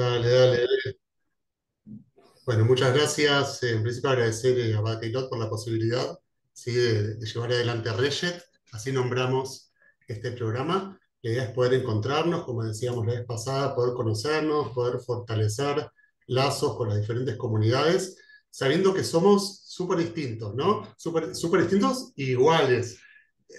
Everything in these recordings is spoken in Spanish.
Dale, dale, dale. Bueno, muchas gracias. En principio agradecer a Batailot por la posibilidad, ¿sí? de, de llevar adelante Rejet. Así nombramos este programa. La idea es poder encontrarnos, como decíamos la vez pasada, poder conocernos, poder fortalecer lazos con las diferentes comunidades, sabiendo que somos súper distintos, ¿no? Súper distintos e iguales.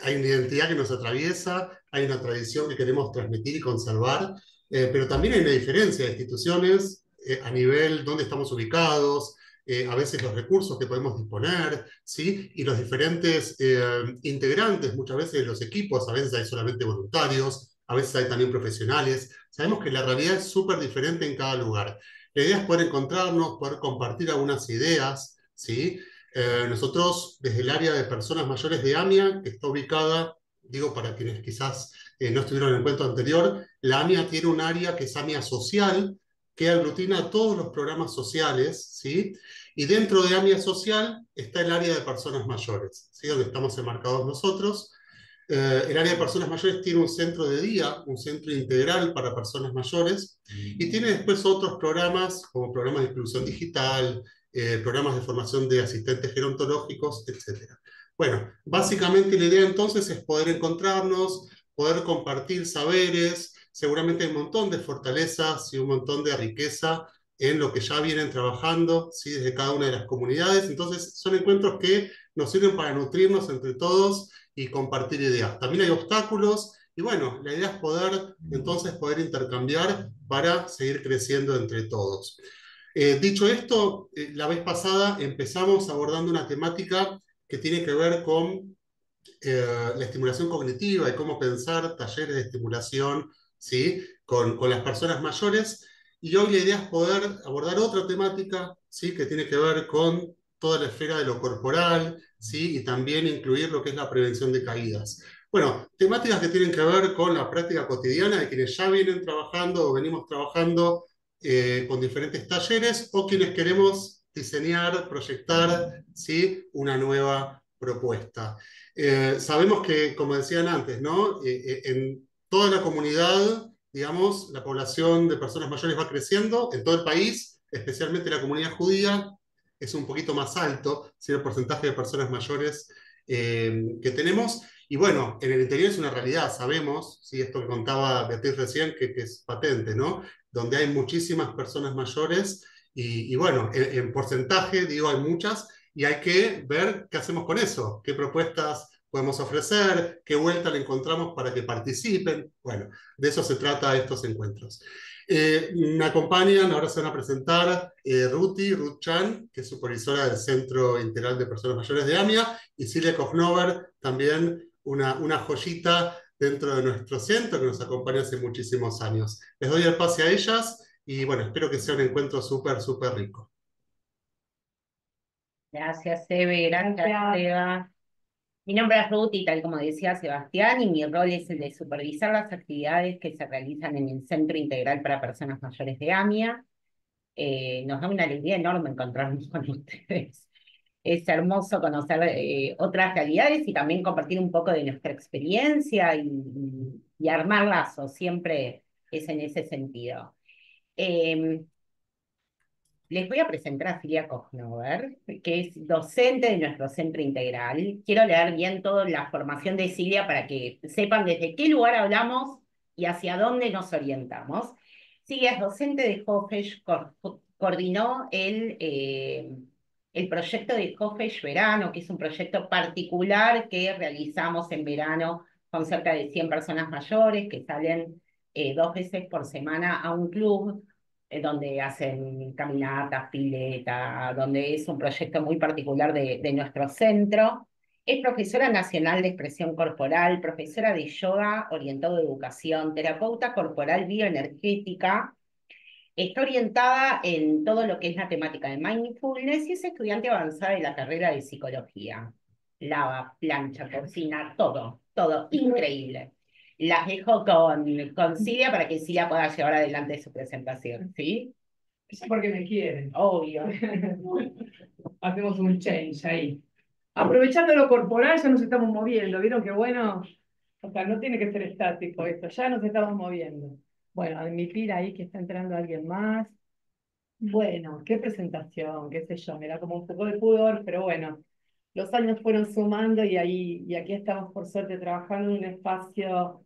Hay una identidad que nos atraviesa, hay una tradición que queremos transmitir y conservar, eh, pero también hay una diferencia de instituciones eh, a nivel donde estamos ubicados, eh, a veces los recursos que podemos disponer, ¿sí? Y los diferentes eh, integrantes, muchas veces los equipos, a veces hay solamente voluntarios, a veces hay también profesionales. Sabemos que la realidad es súper diferente en cada lugar. La idea es poder encontrarnos, poder compartir algunas ideas, ¿sí? Nosotros, desde el área de personas mayores de AMIA, que está ubicada, digo para quienes quizás no estuvieron en el cuento anterior, la AMIA tiene un área que es AMIA Social, que aglutina todos los programas sociales, ¿sí? Y dentro de AMIA Social está el área de personas mayores, ¿sí? Donde estamos enmarcados nosotros. Eh, el área de personas mayores tiene un centro de día, un centro integral para personas mayores, y tiene después otros programas, como programas de inclusión digital, eh, programas de formación de asistentes gerontológicos, etc. Bueno, básicamente la idea entonces es poder encontrarnos, poder compartir saberes, seguramente hay un montón de fortalezas y un montón de riqueza en lo que ya vienen trabajando ¿sí? desde cada una de las comunidades. Entonces, son encuentros que nos sirven para nutrirnos entre todos y compartir ideas. También hay obstáculos y bueno, la idea es poder entonces poder intercambiar para seguir creciendo entre todos. Eh, dicho esto, eh, la vez pasada empezamos abordando una temática que tiene que ver con eh, la estimulación cognitiva y cómo pensar talleres de estimulación ¿sí? con, con las personas mayores. Y hoy la idea es poder abordar otra temática ¿sí? que tiene que ver con toda la esfera de lo corporal ¿sí? y también incluir lo que es la prevención de caídas. Bueno, temáticas que tienen que ver con la práctica cotidiana de quienes ya vienen trabajando o venimos trabajando eh, con diferentes talleres o quienes queremos diseñar, proyectar ¿sí? una nueva propuesta. Eh, sabemos que, como decían antes, ¿no? Eh, en toda la comunidad, digamos, la población de personas mayores va creciendo en todo el país, especialmente la comunidad judía, es un poquito más alto, ¿sí? el porcentaje de personas mayores eh, que tenemos. Y bueno, en el interior es una realidad, sabemos, ¿sí? esto que contaba Beatriz recién, que, es patente, ¿no? Donde hay muchísimas personas mayores y, y bueno, en, en porcentaje, digo, hay muchas, y hay que ver qué hacemos con eso, qué propuestas podemos ofrecer, qué vuelta le encontramos para que participen. Bueno, de eso se trata estos encuentros. Eh, me acompañan, ahora se van a presentar eh, Ruti, Ruth Chan, que es supervisora del Centro Integral de Personas Mayores de AMIA, y Silvia Kofnover, también una, una joyita dentro de nuestro centro que nos acompaña hace muchísimos años. Les doy el pase a ellas y bueno, espero que sea un encuentro súper, súper rico. Gracias, Eve. Gracias. Mi nombre es Ruth y tal como decía Sebastián, y mi rol es el de supervisar las actividades que se realizan en el Centro Integral para Personas Mayores de AMIA. Eh, nos da una alegría enorme encontrarnos con ustedes. Es hermoso conocer eh, otras realidades y también compartir un poco de nuestra experiencia y, y armar lazos, siempre es en ese sentido. Eh, les voy a presentar a Silvia Kochnover, que es docente de nuestro centro integral. Quiero leer bien toda la formación de Silvia para que sepan desde qué lugar hablamos y hacia dónde nos orientamos. Silvia es docente de Hofesh, coordinó el, eh, el proyecto de Hofesh Verano, que es un proyecto particular que realizamos en verano con cerca de 100 personas mayores que salen eh, dos veces por semana a un club donde hacen caminatas, pileta, donde es un proyecto muy particular de, de, nuestro centro. Es profesora nacional de expresión corporal, profesora de yoga orientado a educación, terapeuta corporal bioenergética. Está orientada en todo lo que es la temática de mindfulness y es estudiante avanzada de la carrera de psicología. Lava, plancha, cocina, todo, todo, increíble las dejo con, con Silvia para que Silvia pueda llevar adelante su presentación, ¿sí? Eso porque me quieren. Obvio. Hacemos un change ahí. Aprovechando lo corporal, ya nos estamos moviendo. ¿Vieron qué bueno? O sea, no tiene que ser estático esto, ya nos estamos moviendo. Bueno, admitir ahí que está entrando alguien más. Bueno, qué presentación, qué sé yo, me da como un poco de pudor, pero bueno, los años fueron sumando y ahí, y aquí estamos por suerte trabajando en un espacio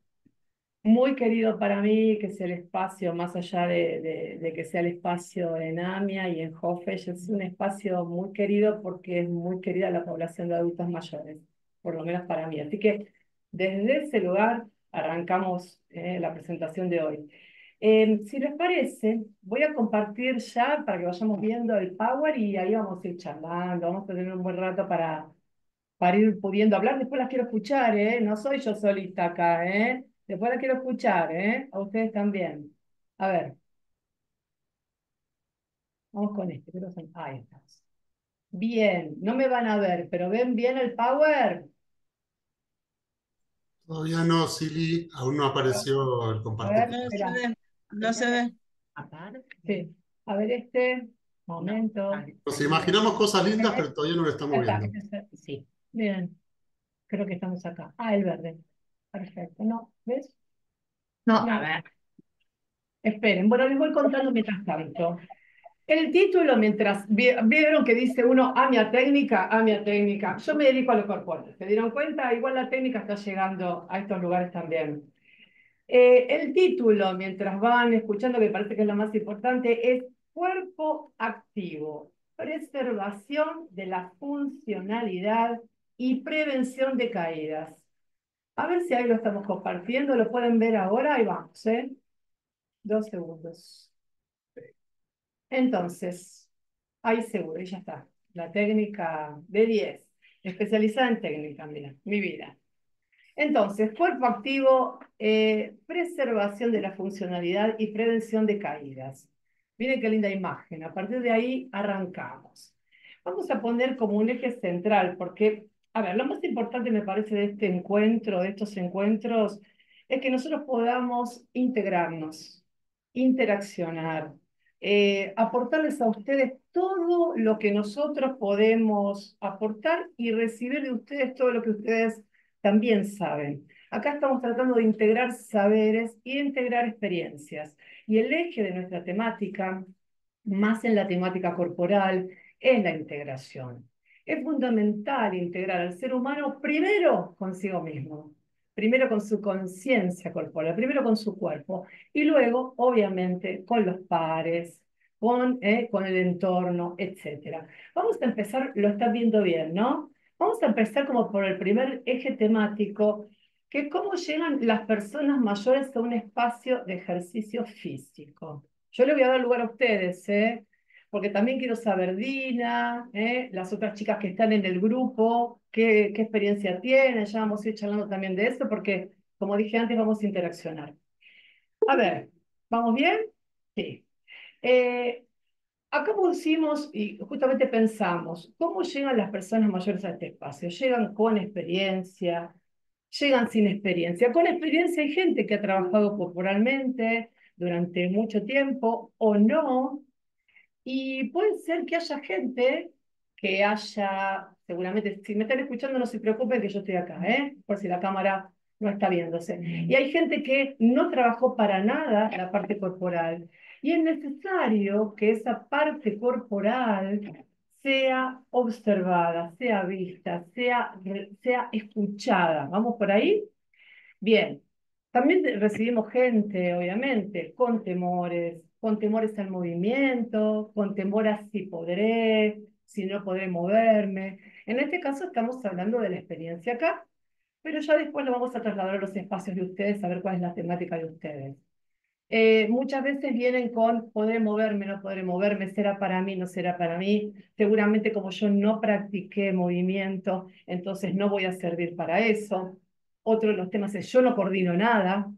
muy querido para mí, que es el espacio, más allá de, de, que sea el espacio en AMIA y en Hofesh, es un espacio muy querido porque es muy querida la población de adultos mayores, por lo menos para mí. Así que desde ese lugar arrancamos eh, la presentación de hoy. Eh, si les parece, voy a compartir ya para que vayamos viendo el Power y ahí vamos a ir charlando, vamos a tener un buen rato para, para ir pudiendo hablar. Después las quiero escuchar, ¿eh? No soy yo solita acá, ¿eh? Después las quiero escuchar, ¿eh? A ustedes también. A ver. Vamos con este. Ahí estamos. Bien, no me van a ver, pero ¿ven bien el Power? Todavía no, Silly, aún no apareció el compartir. No se ve, no se ve. Sí. A ver este momento. Nos imaginamos cosas lindas, pero todavía no lo estamos viendo. Sí. Bien. Creo que estamos acá. Ah, el verde. Perfecto. ¿No? ¿Ves? No. A ver. Esperen. Bueno, les voy contando mientras tanto. El título, mientras vieron que dice uno, AMIA técnica, AMIA técnica, yo me dedico a lo corporal. ¿Se dieron cuenta? Igual la técnica está llegando a estos lugares también. Eh, el título, mientras van escuchando, que parece que es lo más importante, es Cuerpo Activo, preservación de la funcionalidad y prevención de caídas. A ver si ahí lo estamos compartiendo, lo pueden ver ahora, ahí vamos, ¿eh? Dos segundos. Entonces, ahí seguro, y ya está. La técnica de 10, especializada en técnica, mira, mi vida. Entonces, cuerpo activo, eh, preservación de la funcionalidad y prevención de caídas. Miren qué linda imagen. A partir de ahí arrancamos. Vamos a poner como un eje central, porque, a ver, lo más importante me parece de este encuentro, de estos encuentros, es que nosotros podamos integrarnos, interaccionar, eh, aportarles a ustedes todo lo que nosotros podemos aportar y recibir de ustedes todo lo que ustedes también saben. Acá estamos tratando de integrar saberes y integrar experiencias. Y el eje de nuestra temática, más en la temática corporal, es la integración. Es fundamental integrar al ser humano primero consigo mismo primero con su conciencia corporal, primero con su cuerpo y luego, obviamente, con los pares, con, eh, con el entorno, etc. Vamos a empezar, lo estás viendo bien, ¿no? Vamos a empezar como por el primer eje temático, que es cómo llegan las personas mayores a un espacio de ejercicio físico. Yo le voy a dar lugar a ustedes, ¿eh? Porque también quiero saber, Dina, ¿eh? las otras chicas que están en el grupo, qué, experiencia tienen, ya vamos a ir charlando también de eso, porque como dije antes, vamos a interaccionar. A ver, ¿vamos bien? Sí. Eh, acá pusimos y justamente pensamos, ¿cómo llegan las personas mayores a este espacio? ¿Llegan con experiencia? ¿Llegan sin experiencia? Con experiencia hay gente que ha trabajado corporalmente durante mucho tiempo o no, y puede ser que haya gente que haya, seguramente, si me están escuchando, no se preocupen que yo estoy acá, ¿eh? por si la cámara no está viéndose. Y hay gente que no trabajó para nada la parte corporal. Y es necesario que esa parte corporal sea observada, sea vista, sea, sea escuchada. ¿Vamos por ahí? Bien. También recibimos gente, obviamente, con temores, con temores al movimiento, con temor a si podré, si no podré moverme. En este caso estamos hablando de la experiencia acá, pero ya después lo vamos a trasladar a los espacios de ustedes, a ver cuál es la temática de ustedes. Eh, muchas veces vienen con podré moverme, no podré moverme, será para mí, no será para mí. Seguramente como yo no practiqué movimiento, entonces no voy a servir para eso. Otro de los temas es yo no coordino nada,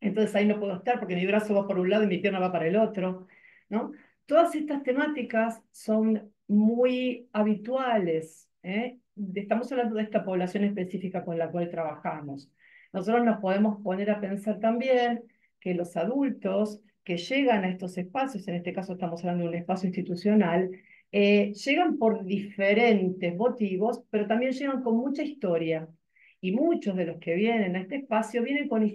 entonces ahí no puedo estar porque mi brazo va por un lado y mi pierna va para el otro, ¿no? Todas estas temáticas son muy habituales, ¿eh? estamos hablando de esta población específica con la cual trabajamos. Nosotros nos podemos poner a pensar también que los adultos que llegan a estos espacios, en este caso estamos hablando de un espacio institucional, eh, llegan por diferentes motivos, pero también llegan con mucha historia. Y muchos de los que vienen a este espacio vienen con,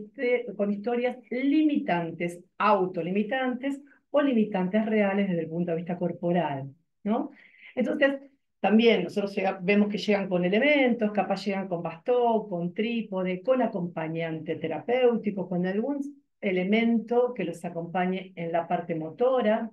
con historias limitantes, autolimitantes o limitantes reales desde el punto de vista corporal, ¿no? Entonces, también nosotros vemos que llegan con elementos, capaz llegan con bastón, con trípode, con acompañante terapéutico, con algún elemento que los acompañe en la parte motora.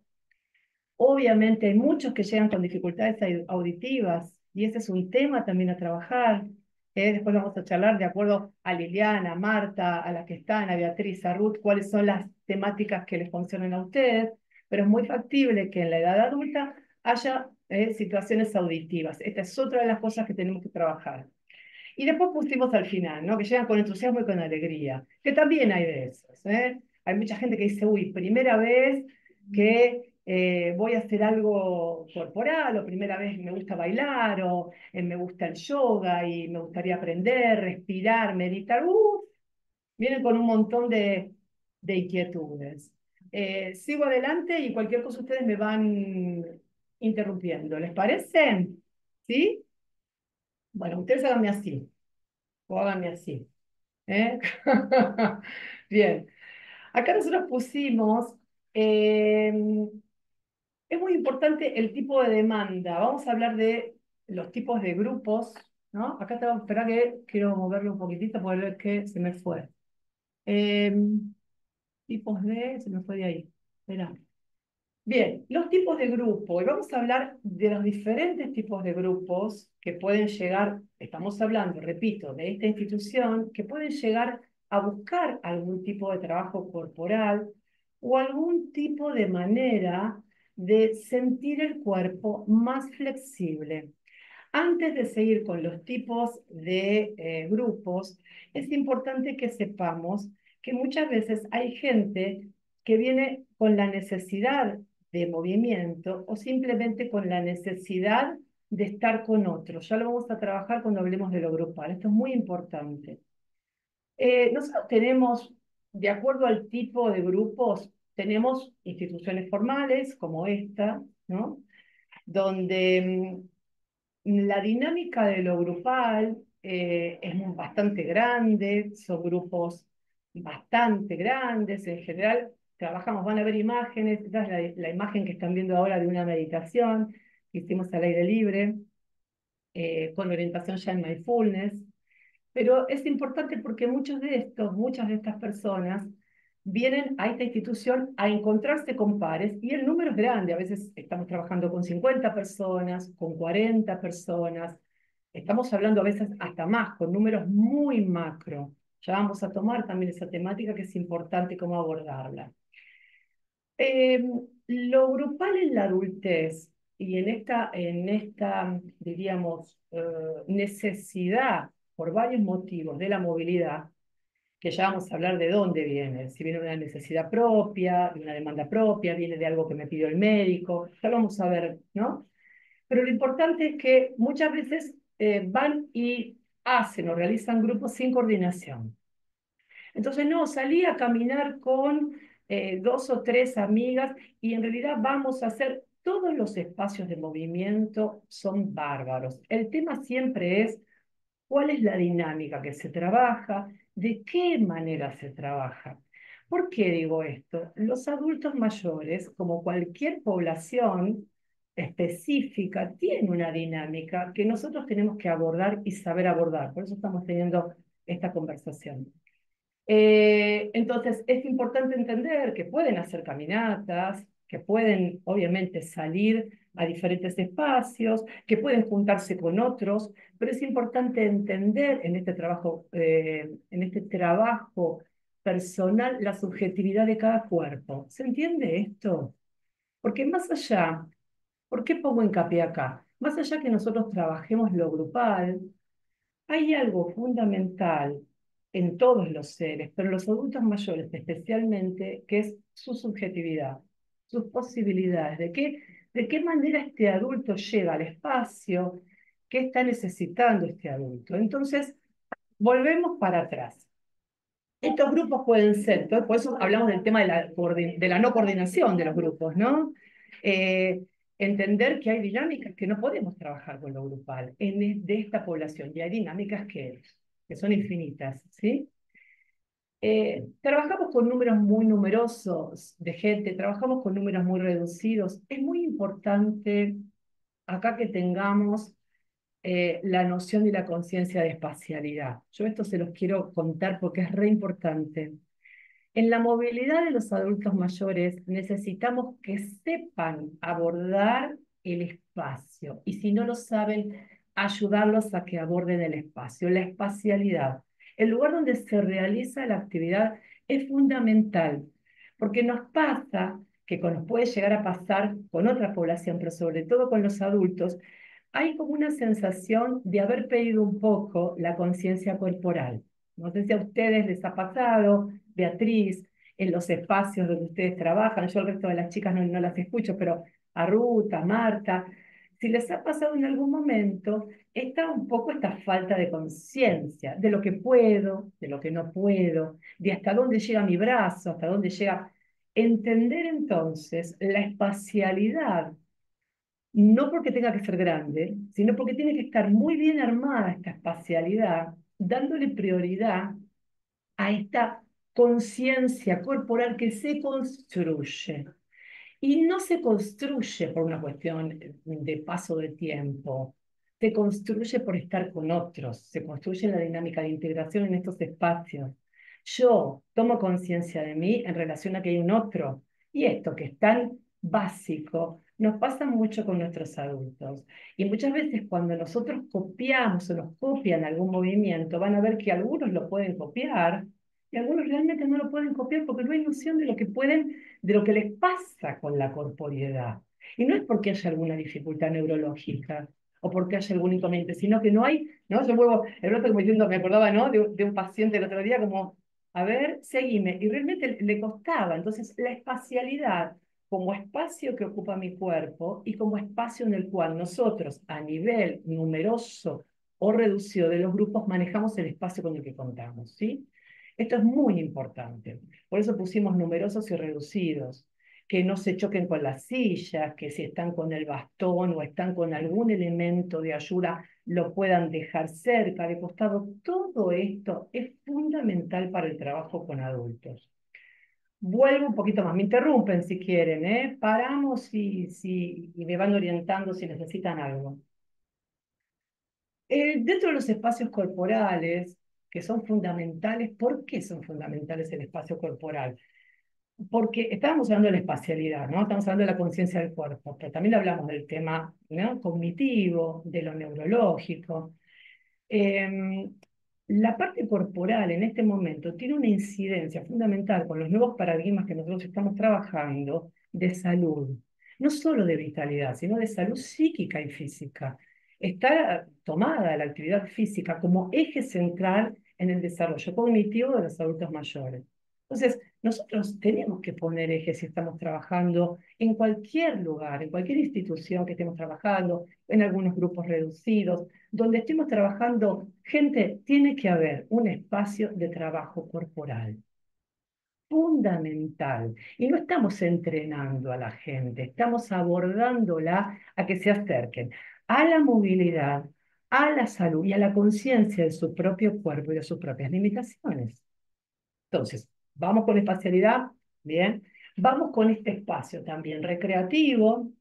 Obviamente hay muchos que llegan con dificultades auditivas y ese es un tema también a trabajar. Después vamos a charlar de acuerdo a Liliana, a Marta, a la que están, a Beatriz, a Ruth, cuáles son las temáticas que les funcionan a ustedes, pero es muy factible que en la edad adulta haya ¿eh? situaciones auditivas. Esta es otra de las cosas que tenemos que trabajar. Y después pusimos al final, ¿no? que llegan con entusiasmo y con alegría, que también hay de esos. ¿eh? Hay mucha gente que dice, uy, primera vez que eh, voy a hacer algo corporal, o primera vez me gusta bailar, o me gusta el yoga y me gustaría aprender, respirar, meditar. Uh, vienen con un montón de, de inquietudes. sigo adelante y cualquier cosa ustedes me van interrumpiendo. ¿Les parece? ¿Sí? Bueno, ustedes háganme así. O háganme así. ¿eh? Bien. Acá nosotros pusimos, es muy importante el tipo de demanda. Vamos a hablar de los tipos de grupos, ¿no? Acá te voy a esperar que quiero moverlo un poquitito para ver que se me fue. Em, tipos de, se me fue de ahí. Espera. Bien, los tipos de grupo. Y vamos a hablar de los diferentes tipos de grupos que pueden llegar, estamos hablando, repito, de esta institución, que pueden llegar a buscar algún tipo de trabajo corporal o algún tipo de manera de sentir el cuerpo más flexible. Antes de seguir con los tipos de eh, grupos, es importante que sepamos que muchas veces hay gente que viene con la necesidad de movimiento o simplemente con la necesidad de estar con otros. Ya lo vamos a trabajar cuando hablemos de lo grupal. Esto es muy importante. Eh, nosotros tenemos, de acuerdo al tipo de grupos, tenemos instituciones formales como esta, ¿no? Donde mm, la dinámica de lo grupal eh, es bastante grande, son grupos bastante grandes, en general trabajamos, van a ver imágenes, esta es la, imagen que están viendo ahora de una meditación que hicimos al aire libre, eh, con orientación ya en mindfulness, pero es importante porque muchos de estos, muchas de estas personas vienen a esta institución a encontrarse con pares y el número es grande, a veces estamos trabajando con 50 personas, con 40 personas, estamos hablando a veces hasta más, con números muy macro. Ya vamos a tomar también esa temática que es importante cómo abordarla. Em, lo grupal en la adultez y en esta, en esta diríamos, eh, necesidad por varios motivos de la movilidad, que ya vamos a hablar de dónde viene, si viene de una necesidad propia, de una demanda propia, viene de algo que me pidió el médico, ya lo vamos a ver, ¿no? Pero lo importante es que muchas veces eh, van y hacen o realizan grupos sin coordinación. Entonces, no, salí a caminar con eh, dos o tres amigas y en realidad vamos a hacer todos los espacios de movimiento son bárbaros. El tema siempre es cuál es la dinámica que se trabaja, de qué manera se trabaja. ¿Por qué digo esto? Los adultos mayores, como cualquier población específica, tienen una dinámica que nosotros tenemos que abordar y saber abordar. Por eso estamos teniendo esta conversación. Eh, entonces, es importante entender que pueden hacer caminatas, que pueden obviamente salir a diferentes espacios, que pueden juntarse con otros, pero es importante entender en este trabajo, eh, en este trabajo personal la subjetividad de cada cuerpo. ¿Se entiende esto? Porque más allá, ¿por qué pongo hincapié acá? Más allá que nosotros trabajemos lo grupal, hay algo fundamental en todos los seres, pero los adultos mayores especialmente, que es su subjetividad, sus posibilidades, de qué, de qué manera este adulto llega al espacio, qué está necesitando este adulto. Entonces, volvemos para atrás. Estos grupos pueden ser, por eso hablamos del tema de la, no coordinación de los grupos, ¿no? Eh, entender que hay dinámicas que no podemos trabajar con lo grupal en, de esta población y hay dinámicas que son infinitas, ¿sí? Eh, trabajamos con números muy numerosos de gente, trabajamos con números muy reducidos. Es muy importante acá que tengamos eh, la noción y la conciencia de espacialidad. Yo esto se los quiero contar porque es re importante. En la movilidad de los adultos mayores necesitamos que sepan abordar el espacio y si no lo saben, ayudarlos a que aborden el espacio, la espacialidad. El lugar donde se realiza la actividad es fundamental, porque nos pasa que nos puede llegar a pasar con otra población, pero sobre todo con los adultos, hay como una sensación de haber pedido un poco la conciencia corporal. No sé si a ustedes les ha pasado, Beatriz, en los espacios donde ustedes trabajan, yo el resto de las chicas no, no las escucho, pero a Ruta, Marta, si les ha pasado en algún momento, está un poco esta falta de conciencia de lo que puedo, de lo que no puedo, de hasta dónde llega mi brazo, hasta dónde llega. Entender entonces la espacialidad, no porque tenga que ser grande, sino porque tiene que estar muy bien armada esta espacialidad, dándole prioridad a esta conciencia corporal que se construye. Y no se construye por una cuestión de paso de tiempo, se construye por estar con otros, se construye la dinámica de integración en estos espacios. Yo tomo conciencia de mí en relación a que hay un otro. Y esto que es tan básico nos pasa mucho con nuestros adultos. Y muchas veces cuando nosotros copiamos o nos copian algún movimiento, van a ver que algunos lo pueden copiar y algunos realmente no lo pueden copiar porque no hay noción de lo que pueden, de lo que les pasa con la corporeidad. Y no es porque haya alguna dificultad neurológica o porque haya algún inconveniente, sino que no hay, ¿no? Yo vuelvo, el otro como diciendo, me acordaba, ¿no? De, de, un paciente el otro día como, a ver, seguime, y realmente le costaba. Entonces, la espacialidad como espacio que ocupa mi cuerpo y como espacio en el cual nosotros, a nivel numeroso o reducido de los grupos, manejamos el espacio con el que contamos, ¿sí? Esto es muy importante. Por eso pusimos numerosos y reducidos, que no se choquen con las sillas, que si están con el bastón o están con algún elemento de ayuda, lo puedan dejar cerca, de costado. Todo esto es fundamental para el trabajo con adultos. Vuelvo un poquito más, me interrumpen si quieren, ¿eh? paramos y, si, y me van orientando si necesitan algo. Eh, dentro de los espacios corporales, que son fundamentales. ¿Por qué son fundamentales el espacio corporal? Porque estábamos hablando de la espacialidad, ¿no? Estamos hablando de la conciencia del cuerpo, pero también hablamos del tema cognitivo, de lo neurológico. Em, la parte corporal en este momento tiene una incidencia fundamental con los nuevos paradigmas que nosotros estamos trabajando de salud, no solo de vitalidad, sino de salud psíquica y física. Está tomada la actividad física como eje central en el desarrollo cognitivo de los adultos mayores. Entonces, nosotros tenemos que poner ejes si estamos trabajando en cualquier lugar, en cualquier institución que estemos trabajando, en algunos grupos reducidos, donde estemos trabajando, gente, tiene que haber un espacio de trabajo corporal fundamental. Y no estamos entrenando a la gente, estamos abordándola a que se acerquen a la movilidad, a la salud y a la conciencia de su propio cuerpo y de sus propias limitaciones. Entonces, vamos con espacialidad, bien. Vamos con este espacio también recreativo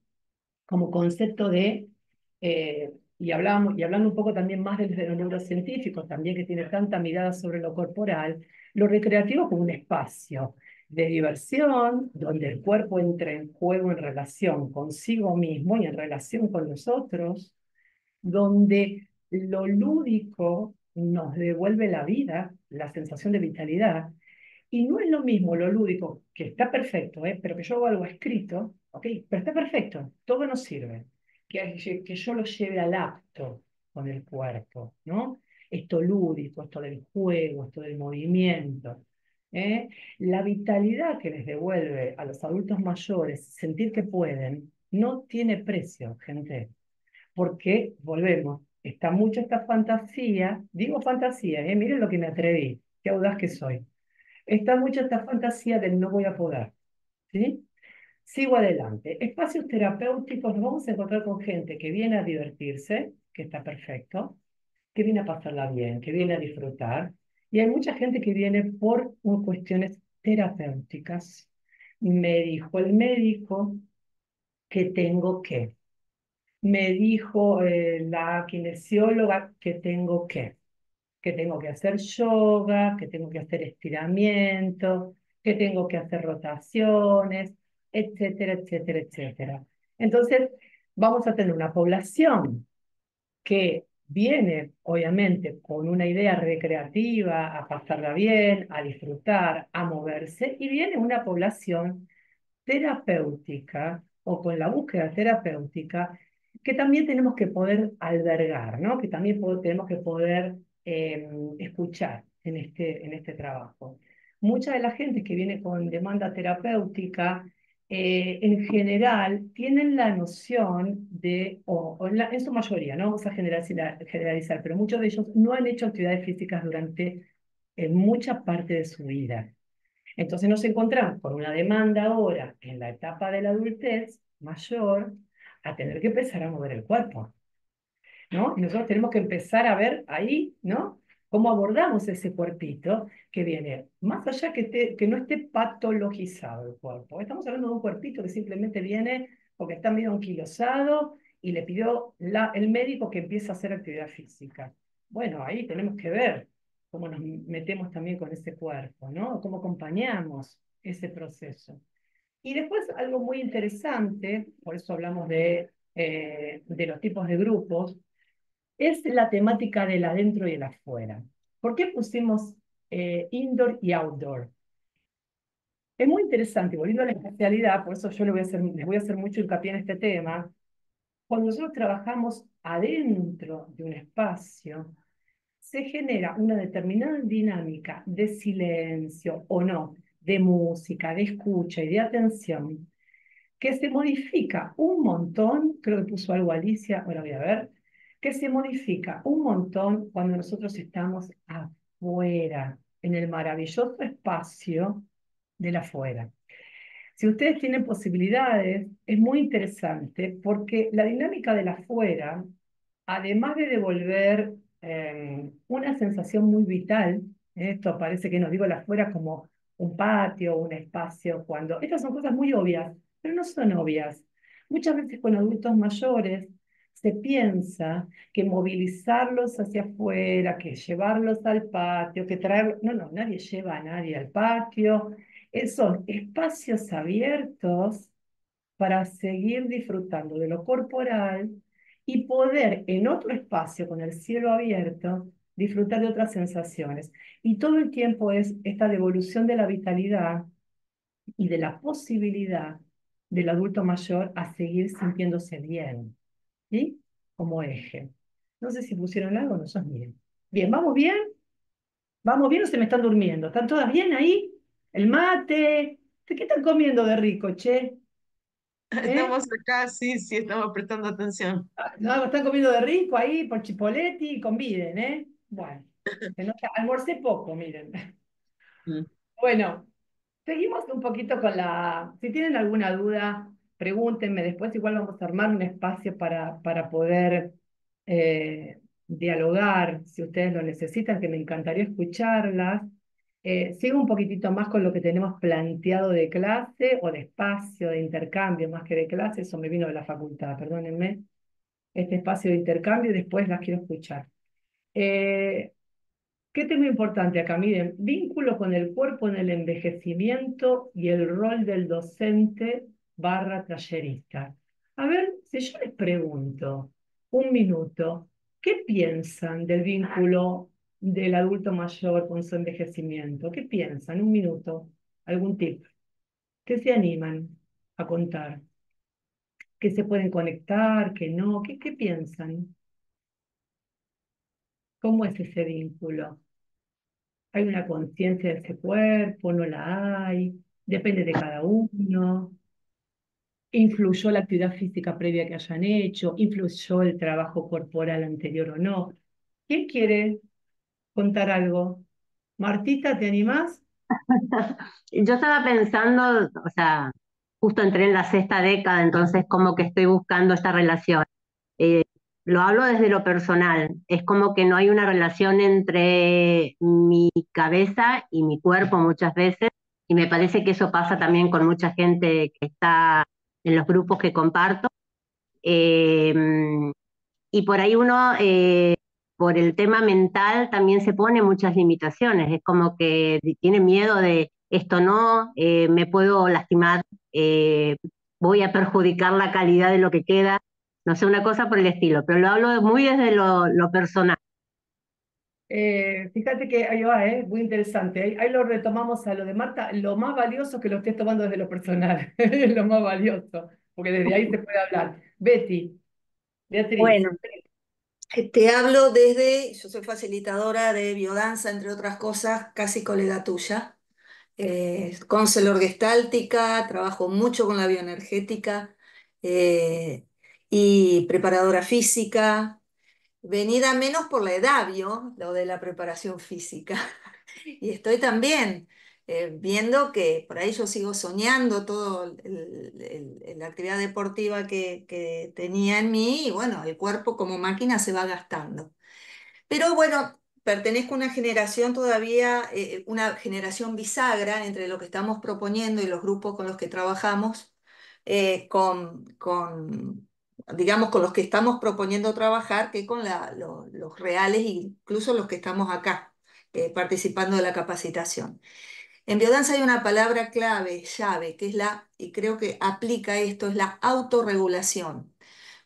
como concepto de, eh, y, hablamos, y hablando un poco también más desde los neurocientíficos, también que tiene tanta mirada sobre lo corporal, lo recreativo como un espacio de diversión, donde el cuerpo entra en juego en relación consigo mismo y en relación con los otros, donde lo lúdico nos devuelve la vida, la sensación de vitalidad, y no es lo mismo lo lúdico, que está perfecto, ¿eh? pero que yo hago algo escrito. Pero está perfecto, todo nos sirve, que, que yo lo lleve al acto con el cuerpo, ¿no? Esto lúdico, esto del juego, esto del movimiento. ¿eh? La vitalidad que les devuelve a los adultos mayores, sentir que pueden, no tiene precio, gente porque volvemos, está mucho esta fantasía, digo fantasía, ¿eh? miren lo que me atreví, qué audaz que soy. Está mucho esta fantasía del no voy a poder, ¿sí? Sigo adelante. Espacios terapéuticos, nos vamos a encontrar con gente que viene a divertirse, que está perfecto, que viene a pasarla bien, que viene a disfrutar. Y hay mucha gente que viene por cuestiones terapéuticas. Me dijo el médico que tengo que. Me dijo eh, la kinesióloga que tengo que. Que tengo que hacer yoga, que tengo que hacer estiramiento, que tengo que hacer rotaciones, etcétera, etcétera, etcétera. Entonces, vamos a tener una población que viene, obviamente, con una idea recreativa, a pasarla bien, a disfrutar, a moverse, y viene una población terapéutica o con la búsqueda terapéutica que también tenemos que poder albergar, ¿no? que también tenemos que poder em, escuchar en este, en este trabajo. Mucha de la gente que viene con demanda terapéutica eh, en general tienen la noción de, o, en, su mayoría, no vamos a generalizar, generalizar, pero muchos de ellos no han hecho actividades físicas durante eh, mucha parte de su vida. Entonces nos encontramos con una demanda ahora en la etapa de la adultez mayor a tener que empezar a mover el cuerpo. ¿no? Y nosotros tenemos que empezar a ver ahí, ¿no? cómo abordamos ese cuerpito que viene, más allá que, que no esté patologizado el cuerpo. Estamos hablando de un cuerpito que simplemente viene porque está medio anquilosado y le pidió el médico que empiece a hacer actividad física. Bueno, ahí tenemos que ver cómo nos metemos también con ese cuerpo, ¿no? Cómo acompañamos ese proceso. Y después algo muy interesante, por eso hablamos de, eh, de los tipos de grupos, es la temática del adentro y el afuera. ¿Por qué pusimos eh, indoor y outdoor? Es muy interesante, volviendo a la especialidad, por eso yo les voy, a hacer, les voy a hacer mucho hincapié en este tema. Cuando nosotros trabajamos adentro de un espacio, se genera una determinada dinámica de silencio o no, de música, de escucha y de atención, que se modifica un montón, creo que puso algo Alicia, ahora voy a ver, que se modifica un montón cuando nosotros estamos afuera, en el maravilloso espacio del afuera. Si ustedes tienen posibilidades, es muy interesante porque la dinámica del afuera, además de devolver eh, una sensación muy vital, esto parece que nos digo el afuera como un patio, un espacio, cuando estas son cosas muy obvias, pero no son obvias. Muchas veces con adultos mayores se piensa que movilizarlos hacia afuera, que llevarlos al patio, que traerlos... No, no, nadie lleva a nadie al patio. Son espacios abiertos para seguir disfrutando de lo corporal y poder en otro espacio con el cielo abierto disfrutar de otras sensaciones. Y todo el tiempo es esta devolución de la vitalidad y de la posibilidad del adulto mayor a seguir sintiéndose bien. ¿sí? Como eje. No sé si pusieron algo, no son bien. Bien, ¿vamos bien? ¿Vamos bien o se me están durmiendo? ¿Están todas bien ahí? ¿El mate? ¿Qué están comiendo de rico, che? ¿Eh? Estamos acá, sí, sí, estamos prestando atención. Ah, no, están comiendo de rico ahí por Chipoletti, conviden, ¿eh? Bueno, almorcé poco, miren. Mm. Bueno, seguimos un poquito con la... Si tienen alguna duda, pregúntenme, después igual vamos a armar un espacio para, para poder eh, dialogar, si ustedes lo necesitan, que me encantaría escucharlas. Eh, sigo un poquitito más con lo que tenemos planteado de clase o de espacio, de intercambio, más que de clase, eso me vino de la facultad, perdónenme. Este espacio de intercambio y después las quiero escuchar. Eh, ¿Qué tema importante acá? Miren, vínculo con el cuerpo en el envejecimiento y el rol del docente barra tallerista. A ver, si yo les pregunto un minuto, ¿qué piensan del vínculo del adulto mayor con su envejecimiento? ¿Qué piensan? Un minuto, algún tip. ¿Qué se animan a contar? ¿Qué se pueden conectar? ¿Qué no? ¿Qué, qué piensan? ¿Cómo es ese vínculo? ¿Hay una conciencia de ese cuerpo? ¿No la hay? Depende de cada uno influyó la actividad física previa que hayan hecho, influyó el trabajo corporal anterior o no. ¿Quién quiere contar algo? Martita, ¿te animás? Yo estaba pensando, o sea, justo entré en la sexta década, entonces como que estoy buscando esta relación. Eh, lo hablo desde lo personal. Es como que no hay una relación entre mi cabeza y mi cuerpo muchas veces. Y me parece que eso pasa también con mucha gente que está en los grupos que comparto. Eh, y por ahí uno, eh, por el tema mental, también se pone muchas limitaciones. Es como que tiene miedo de esto no, eh, me puedo lastimar, voy a perjudicar la calidad de lo que queda. No sé, una cosa por el estilo, pero lo hablo muy desde lo, personal. fíjate que ahí va, ¿eh? muy interesante. Ahí, ahí, lo retomamos a lo de Marta. Lo más valioso que lo estés tomando desde lo personal, es lo más valioso, porque desde ahí se puede hablar. Betty, Beatriz. Bueno, te hablo desde, yo soy facilitadora de biodanza, entre otras cosas, casi colega tuya. Eh, concelor gestáltica, trabajo mucho con la bioenergética eh, y preparadora física. Venida menos por la edad, ¿vio? Lo de la preparación física. y estoy también eh, viendo que por ahí yo sigo soñando toda la actividad deportiva que, tenía en mí y bueno, el cuerpo como máquina se va gastando. Pero bueno, pertenezco a una generación todavía, eh, una generación bisagra entre lo que estamos proponiendo y los grupos con los que trabajamos, eh, con, con, digamos, con los que estamos proponiendo trabajar, que con los reales, incluso los que estamos acá participando de la capacitación. En biodanza hay una palabra clave, llave, que es la, y creo que aplica esto, es la autorregulación.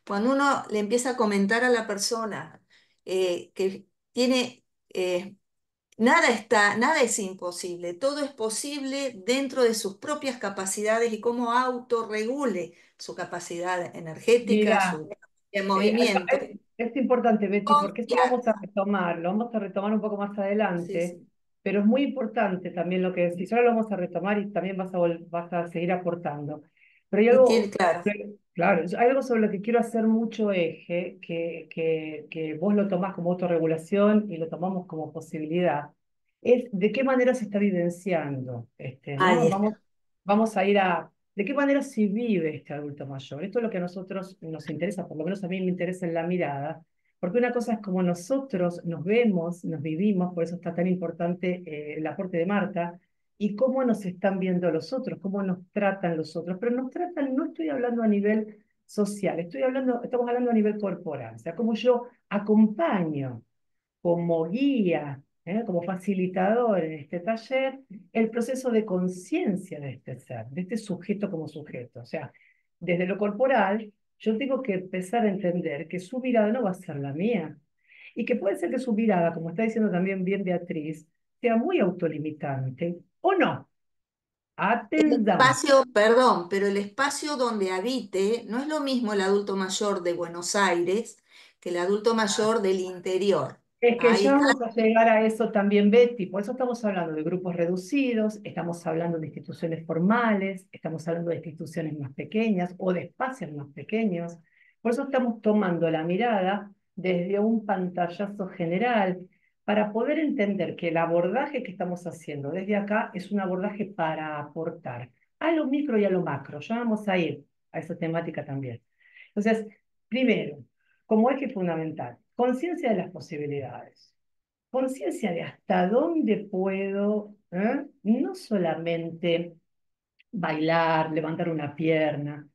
Cuando uno le empieza a comentar a la persona eh, que tiene, eh, nada está, nada es imposible, todo es posible dentro de sus propias capacidades y cómo autorregule su capacidad energética, su eh, movimiento. es, importante, Betty, porque esto vamos a retomar, lo vamos a retomar un poco más adelante. Pero es muy importante también lo que decís. Ahora lo vamos a retomar y también vas a, vas a seguir aportando. Pero hay algo, claro. claro, hay algo sobre lo que quiero hacer mucho eje, que, que, que vos lo tomás como autorregulación y lo tomamos como posibilidad, es de qué manera se está vivenciando. Este, vamos, vamos a ir a, ¿De qué manera se vive este adulto mayor? Esto es lo que a nosotros nos interesa, por lo menos a mí me interesa en la mirada, porque una cosa es como nosotros nos vemos, nos vivimos, por eso está tan importante eh, el aporte de Marta, y cómo nos están viendo los otros, cómo nos tratan los otros. Pero nos tratan, no estoy hablando a nivel social, estoy hablando, estamos hablando a nivel corporal, o sea, cómo yo acompaño como guía, ¿eh? como facilitador en este taller, el proceso de conciencia de este ser, de este sujeto como sujeto. O sea, desde lo corporal, yo tengo que empezar a entender que su mirada no va a ser la mía. Y que puede ser que su mirada, como está diciendo también bien Beatriz, sea muy autolimitante o no. El espacio, perdón, pero el espacio donde habite no es lo mismo el adulto mayor de Buenos Aires que el adulto mayor del interior. Es que ya vamos a llegar a eso también, Betty. Por eso estamos hablando de grupos reducidos, estamos hablando de instituciones formales, estamos hablando de instituciones más pequeñas o de espacios más pequeños. Por eso estamos tomando la mirada desde un pantallazo general para poder entender que el abordaje que estamos haciendo desde acá es un abordaje para aportar a lo micro y a lo macro. Ya vamos a ir a esa temática también. Entonces, primero, como eje fundamental, conciencia de las posibilidades, conciencia de hasta dónde puedo, ¿eh? no solamente bailar, levantar una pierna,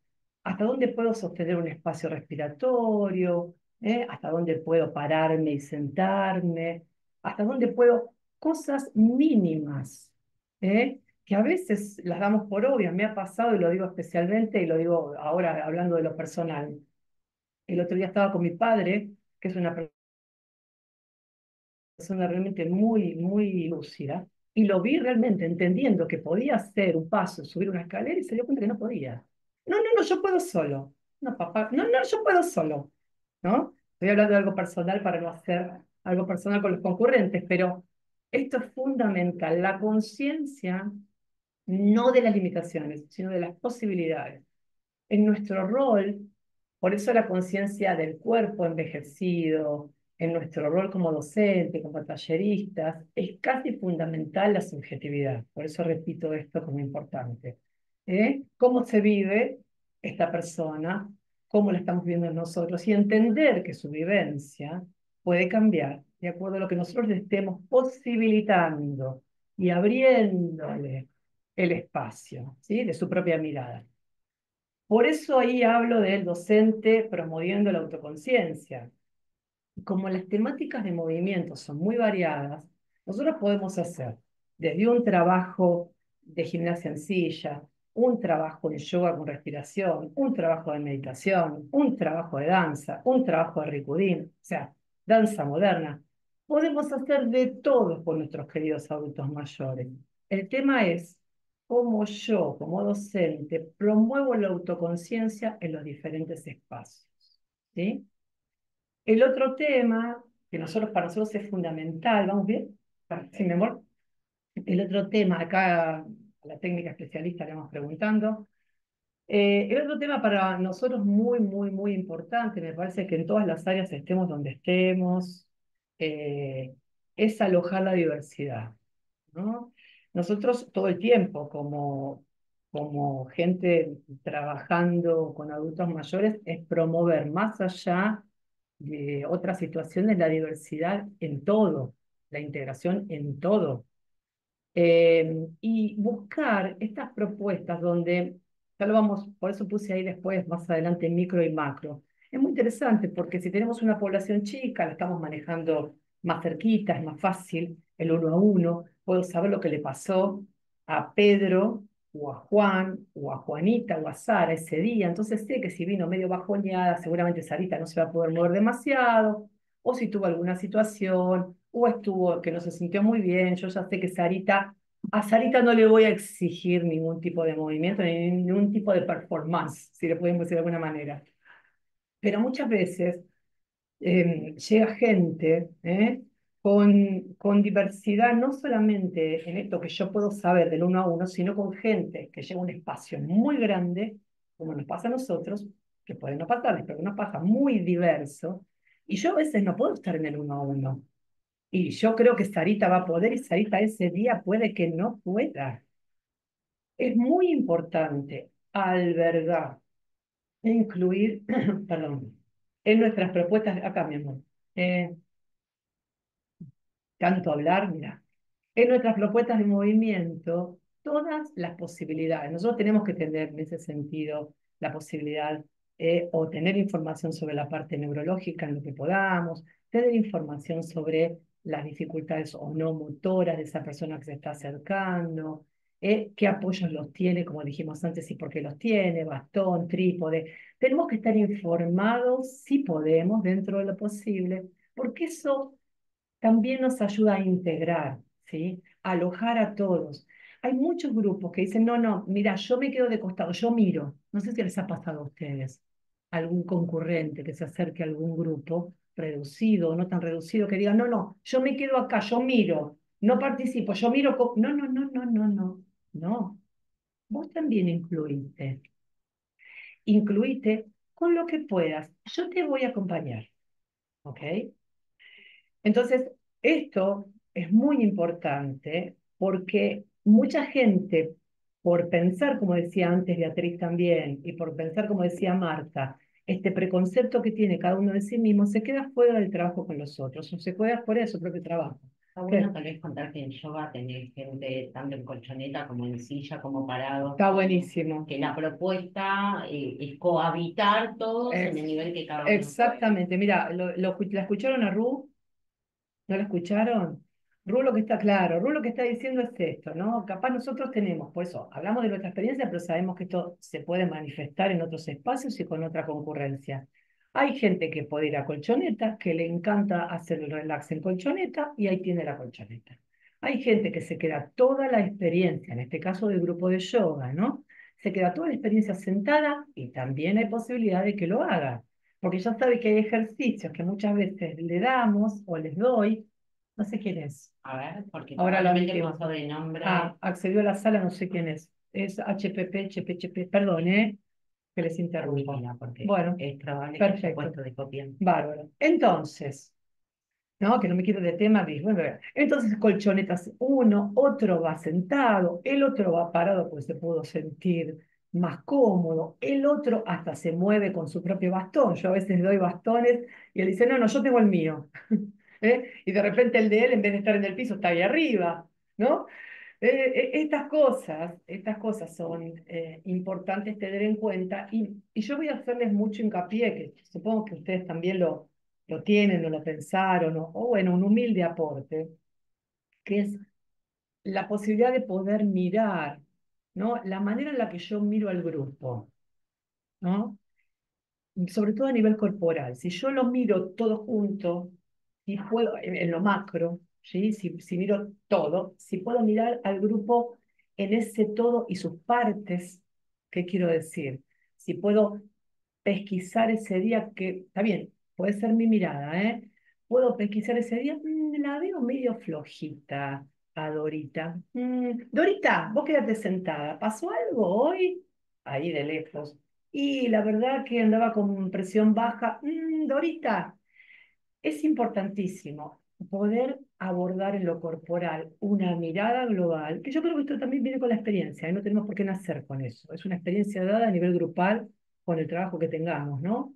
hasta dónde puedo sostener un espacio respiratorio, ¿eh? hasta dónde puedo pararme y sentarme, hasta dónde puedo, cosas mínimas, ¿eh? que a veces las damos por obvias, me ha pasado y lo digo especialmente y lo digo ahora hablando de lo personal. El otro día estaba con mi padre que es una persona realmente muy, muy lúcida, y lo vi realmente entendiendo que podía hacer un paso, subir una escalera y se dio cuenta que no podía. No, no, no, yo puedo solo. No, papá, no, no, yo puedo solo. ¿No? Estoy hablando de algo personal para no hacer algo personal con los concurrentes, pero esto es fundamental, la conciencia no de las limitaciones, sino de las posibilidades. En nuestro rol por eso la conciencia del cuerpo envejecido, en nuestro rol como docente, como talleristas, es casi fundamental la subjetividad. Por eso repito esto como importante. ¿Eh? ¿Cómo se vive esta persona cómo la estamos viendo nosotros y entender que su vivencia puede cambiar de acuerdo a lo que nosotros le estemos posibilitando y abriéndole el espacio de su propia mirada. Por eso ahí hablo del docente promoviendo la autoconciencia. Como las temáticas de movimiento son muy variadas, nosotros podemos hacer desde un trabajo de gimnasia en silla, un trabajo de yoga con respiración, un trabajo de meditación, un trabajo de danza, un trabajo de ricudín, o sea, danza moderna. Podemos hacer de todo con nuestros queridos adultos mayores. El tema es cómo yo, como docente, promuevo la autoconciencia en los diferentes espacios. ¿sí? El otro tema, que nosotros, para nosotros es fundamental, ¿vamos bien? ¿Sí, mi amor? El otro tema, acá a la técnica especialista le vamos preguntando. Eh, el otro tema para nosotros muy, muy, muy importante, me parece que en todas las áreas estemos donde estemos, eh, es alojar la diversidad. ¿no? Nosotros todo el tiempo, como, como gente trabajando con adultos mayores, es promover más allá de otras situaciones la diversidad en todo, la integración en todo. Eh, y buscar estas propuestas donde, ya lo vamos, por eso puse ahí después, más adelante, micro y macro. Es muy interesante porque si tenemos una población chica, la estamos manejando más cerquita, es más fácil, el uno a uno, puedo saber lo que le pasó a Pedro o a Juan o a Juanita o a Sara ese día, entonces sé que si vino medio bajoneada, seguramente Sarita no se va a poder mover demasiado, o si tuvo alguna situación, o estuvo que no se sintió muy bien, yo ya sé que Sarita, a Sarita no le voy a exigir ningún tipo de movimiento, ni ningún tipo de performance, si le podemos decir de alguna manera. Pero muchas veces em, llega gente ¿eh? Con, con diversidad, no solamente en esto que yo puedo saber del uno a uno, sino con gente que llega a un espacio muy grande, como nos pasa a nosotros, que puede no pasarles, pero nos pasa muy diverso, y yo a veces no puedo estar en el uno a uno. Y yo creo que Sarita va a poder y Sarita ese día puede que no pueda. Es muy importante albergar incluir, perdón, en nuestras propuestas, acá mi amor, eh, tanto hablar, mira, en nuestras propuestas de movimiento, todas las posibilidades. Nosotros tenemos que tener en ese sentido la posibilidad eh, o tener información sobre la parte neurológica en lo que podamos, tener información sobre las dificultades o no motoras de esa persona que se está acercando, eh, qué apoyos los tiene, como dijimos antes, y por qué los tiene, bastón, trípode. Tenemos que estar informados, si podemos, dentro de lo posible, porque eso también nos ayuda a integrar, ¿sí? A alojar a todos. Hay muchos grupos que dicen, no, no, mira, yo me quedo de costado, yo miro. No sé si les ha pasado a ustedes, algún concurrente que se acerque a algún grupo reducido o no tan reducido, que diga, no, no, yo me quedo acá, yo miro, no participo, yo miro, no, no, no, no, no, no, no. Vos también incluiste. Incluiste con lo que puedas. Yo te voy a acompañar. ¿Ok? Entonces, esto es muy importante porque mucha gente, por pensar, como decía antes Beatriz también, y por pensar, como decía Marta, este preconcepto que tiene cada uno de sí mismo, se queda fuera del trabajo con los otros, o se queda fuera de su propio trabajo. Está bueno tal vez contar que en yoga tenés gente tanto en colchoneta como en silla, como parado. Está buenísimo. Que la propuesta eh, es cohabitar todos en el nivel que cada uno Exactamente. Mira, lo, ¿la escucharon a Ru? ¿No la escucharon? Rulo que está claro, Rulo que está diciendo es esto, ¿no? Capaz nosotros tenemos, por eso hablamos de nuestra experiencia, pero sabemos que esto se puede manifestar en otros espacios y con otra concurrencia. Hay gente que puede ir a colchoneta, que le encanta hacer el relax en colchoneta y ahí tiene la colchoneta. Hay gente que se queda toda la experiencia, en este caso del grupo de yoga, ¿no? Se queda toda la experiencia sentada y también hay posibilidad de que lo haga porque ya sabe que hay ejercicios que muchas veces le damos o les doy, no sé quién es. A ver, porque ahora lo pasó de nombre. Ah, accedió a la sala, no sé quién es. Es HPP, HPHP, perdón, ¿eh? Que les interrumpo. bueno, es perfecto. de copia. Bárbaro. Entonces, no, que no me quiero de tema, entonces colchonetas uno, otro va sentado, el otro va parado, pues se pudo sentir más cómodo. El otro hasta se mueve con su propio bastón. Yo a veces doy bastones y él dice, no, no, yo tengo el mío. ¿Eh? Y de repente el de él, en vez de estar en el piso, está ahí arriba. ¿no? Eh, eh, estas cosas, estas cosas son importantes tener en cuenta y, y, yo voy a hacerles mucho hincapié, que supongo que ustedes también lo, lo tienen o lo pensaron, o, o bueno, un humilde aporte, que es la posibilidad de poder mirar ¿no? La manera en la que yo miro al grupo, ¿no? Sobre todo a nivel corporal. Si yo lo miro todo junto, si puedo, en lo macro, ¿sí? si, si miro todo, si puedo mirar al grupo en ese todo y sus partes, ¿qué quiero decir? Si puedo pesquisar ese día, que está bien, puede ser mi mirada, ¿eh? Puedo pesquisar ese día, mm, la veo medio flojita, a Dorita. Mm, Dorita, vos quédate sentada. ¿Pasó algo hoy? Ahí de lejos. Y la verdad que andaba con presión baja. Mm, Dorita, es importantísimo poder abordar en lo corporal una mirada global, que yo creo que esto también viene con la experiencia, y no tenemos por qué nacer con eso. Es una experiencia dada a nivel grupal con el trabajo que tengamos, ¿no?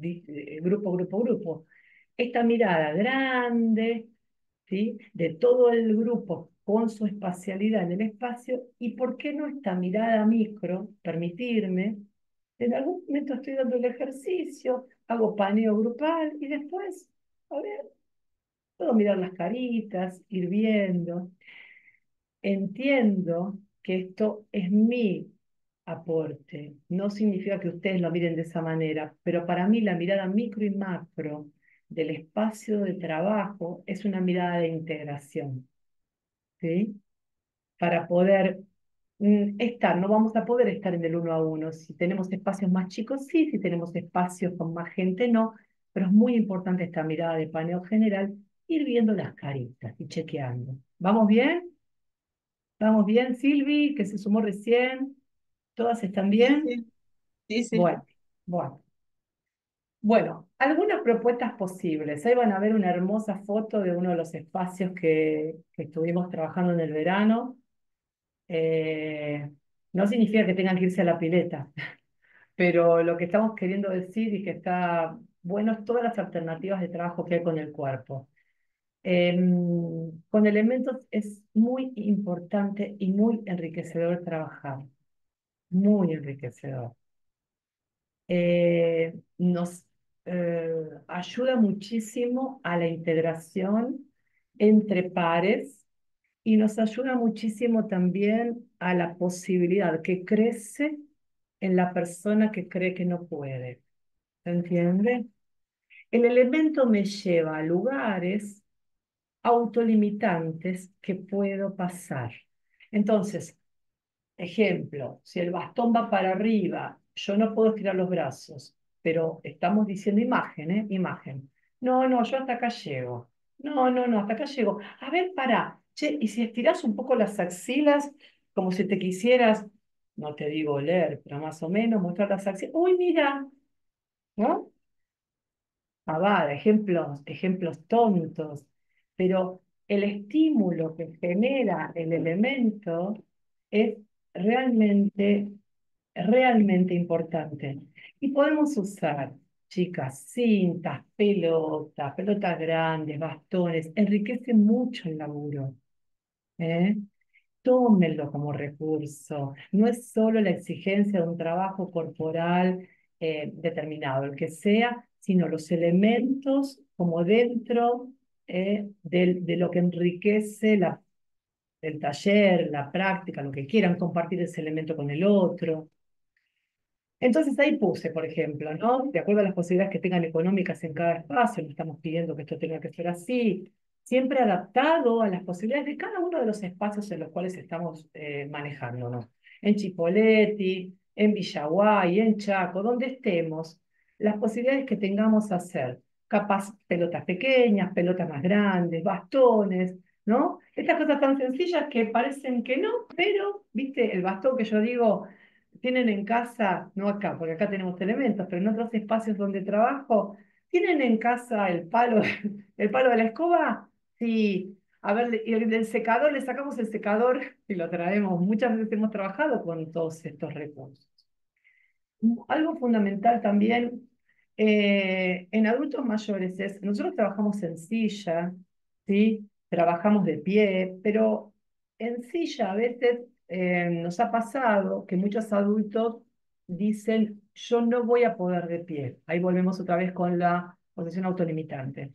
Eh, grupo, grupo, grupo. Esta mirada grande, de todo el grupo con su espacialidad en el espacio y por qué no esta mirada micro, permitirme, en algún momento estoy dando el ejercicio, hago paneo grupal y después, a ver, puedo mirar las caritas, ir viendo. Entiendo que esto es mi aporte, no significa que ustedes lo miren de esa manera, pero para mí la mirada micro y macro del espacio de trabajo es una mirada de integración. ¿sí? Para poder mm, estar, no vamos a poder estar en el uno a uno. Si tenemos espacios más chicos, sí, si tenemos espacios con más gente, no. Pero es muy importante esta mirada de paneo general, ir viendo las caritas y chequeando. ¿Vamos bien? ¿Vamos bien, Silvi, que se sumó recién? ¿Todas están bien? Sí, sí. sí. Bueno, bueno. Bueno, algunas propuestas posibles. Ahí van a ver una hermosa foto de uno de los espacios que, estuvimos trabajando en el verano. Eh, no significa que tengan que irse a la pileta, pero lo que estamos queriendo decir y que está bueno es todas las alternativas de trabajo que hay con el cuerpo. Em, con elementos es muy importante y muy enriquecedor trabajar, muy enriquecedor. Eh, nos eh, ayuda muchísimo a la integración entre pares y nos ayuda muchísimo también a la posibilidad que crece en la persona que cree que no puede. ¿Se entiende? El elemento me lleva a lugares autolimitantes que puedo pasar. Entonces, ejemplo, si el bastón va para arriba, yo no puedo estirar los brazos, pero estamos diciendo imagen, ¿eh? Imagen. No, no, yo hasta acá llego. No, no, no, hasta acá llego. A ver, para. Che, y si estiras un poco las axilas, como si te quisieras, no te digo leer, pero más o menos mostrar las axilas. Uy, mira, ¿no? Va, ejemplos, ejemplos tontos, pero el estímulo que genera el elemento es realmente, realmente importante. Y podemos usar, chicas, cintas, pelotas, pelotas grandes, bastones, enriquece mucho el laburo. ¿eh? Tómenlo como recurso. No es solo la exigencia de un trabajo corporal eh, determinado, el que sea, sino los elementos como dentro eh, de lo que enriquece el taller, la práctica, lo que quieran, compartir ese elemento con el otro. Entonces ahí puse, por ejemplo, ¿no? De acuerdo a las posibilidades que tengan económicas en cada espacio, no estamos pidiendo que esto tenga que ser así, siempre adaptado a las posibilidades de cada uno de los espacios en los cuales estamos eh, manejándonos. En Chipoleti, en Villaguay, en Chaco, donde estemos, las posibilidades que tengamos a hacer, capaz pelotas pequeñas, pelotas más grandes, bastones, ¿no? Estas cosas tan sencillas que parecen que no, pero, viste, el bastón que yo digo, tienen en casa, no acá, porque acá tenemos elementos, pero en otros espacios donde trabajo, ¿tienen en casa el palo, el palo de la escoba? Sí. A ver, y del secador, le sacamos el secador y lo traemos. Muchas veces hemos trabajado con todos estos recursos. algo fundamental también eh, en adultos mayores es, nosotros trabajamos en silla, ¿sí? Trabajamos de pie, pero en silla a veces eh, nos ha pasado que muchos adultos dicen, yo no voy a poder de pie. Ahí volvemos otra vez con la posición autolimitante.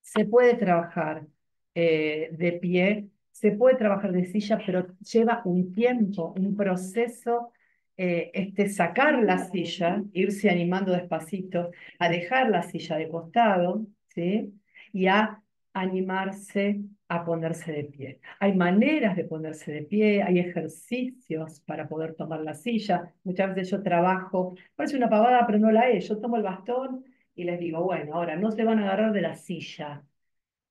Se puede trabajar eh, de pie, se puede trabajar de silla, pero lleva un tiempo, un proceso eh, este, sacar la silla, irse animando despacito, a dejar la silla de costado, ¿sí? Y a animarse a ponerse de pie. Hay maneras de ponerse de pie, hay ejercicios para poder tomar la silla. Muchas veces yo trabajo, parece una pavada, pero no la es. Yo tomo el bastón y les digo, bueno, ahora no se van a agarrar de la silla.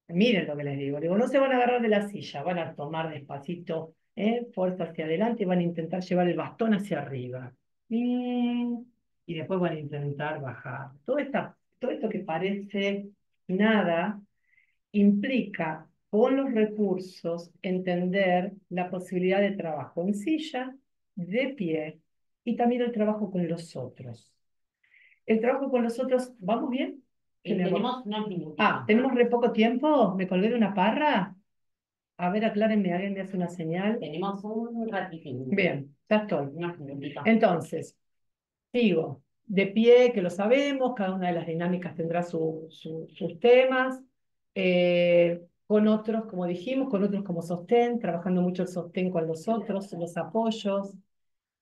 Miren lo que les digo. Digo, no se van a agarrar de la silla, van a tomar despacito ¿eh? fuerza hacia adelante van a intentar llevar el bastón hacia arriba. Y, después van a intentar bajar. Todo, esta, todo esto que parece nada implica con los recursos entender la posibilidad de trabajo en silla, de pie y también el trabajo con los otros. El trabajo con los otros, ¿vamos bien? Eh, tenemos Ah, ¿tenemos re poco tiempo? ¿Me colgué de una parra? A ver, aclárenme, alguien me hace una señal. Tenemos un ratito. Bien, ya estoy. Entonces, sigo. De pie, que lo sabemos, cada una de las dinámicas tendrá sus temas. Eh, con otros, como dijimos, con otros como sostén, trabajando mucho el sostén con los otros, los apoyos.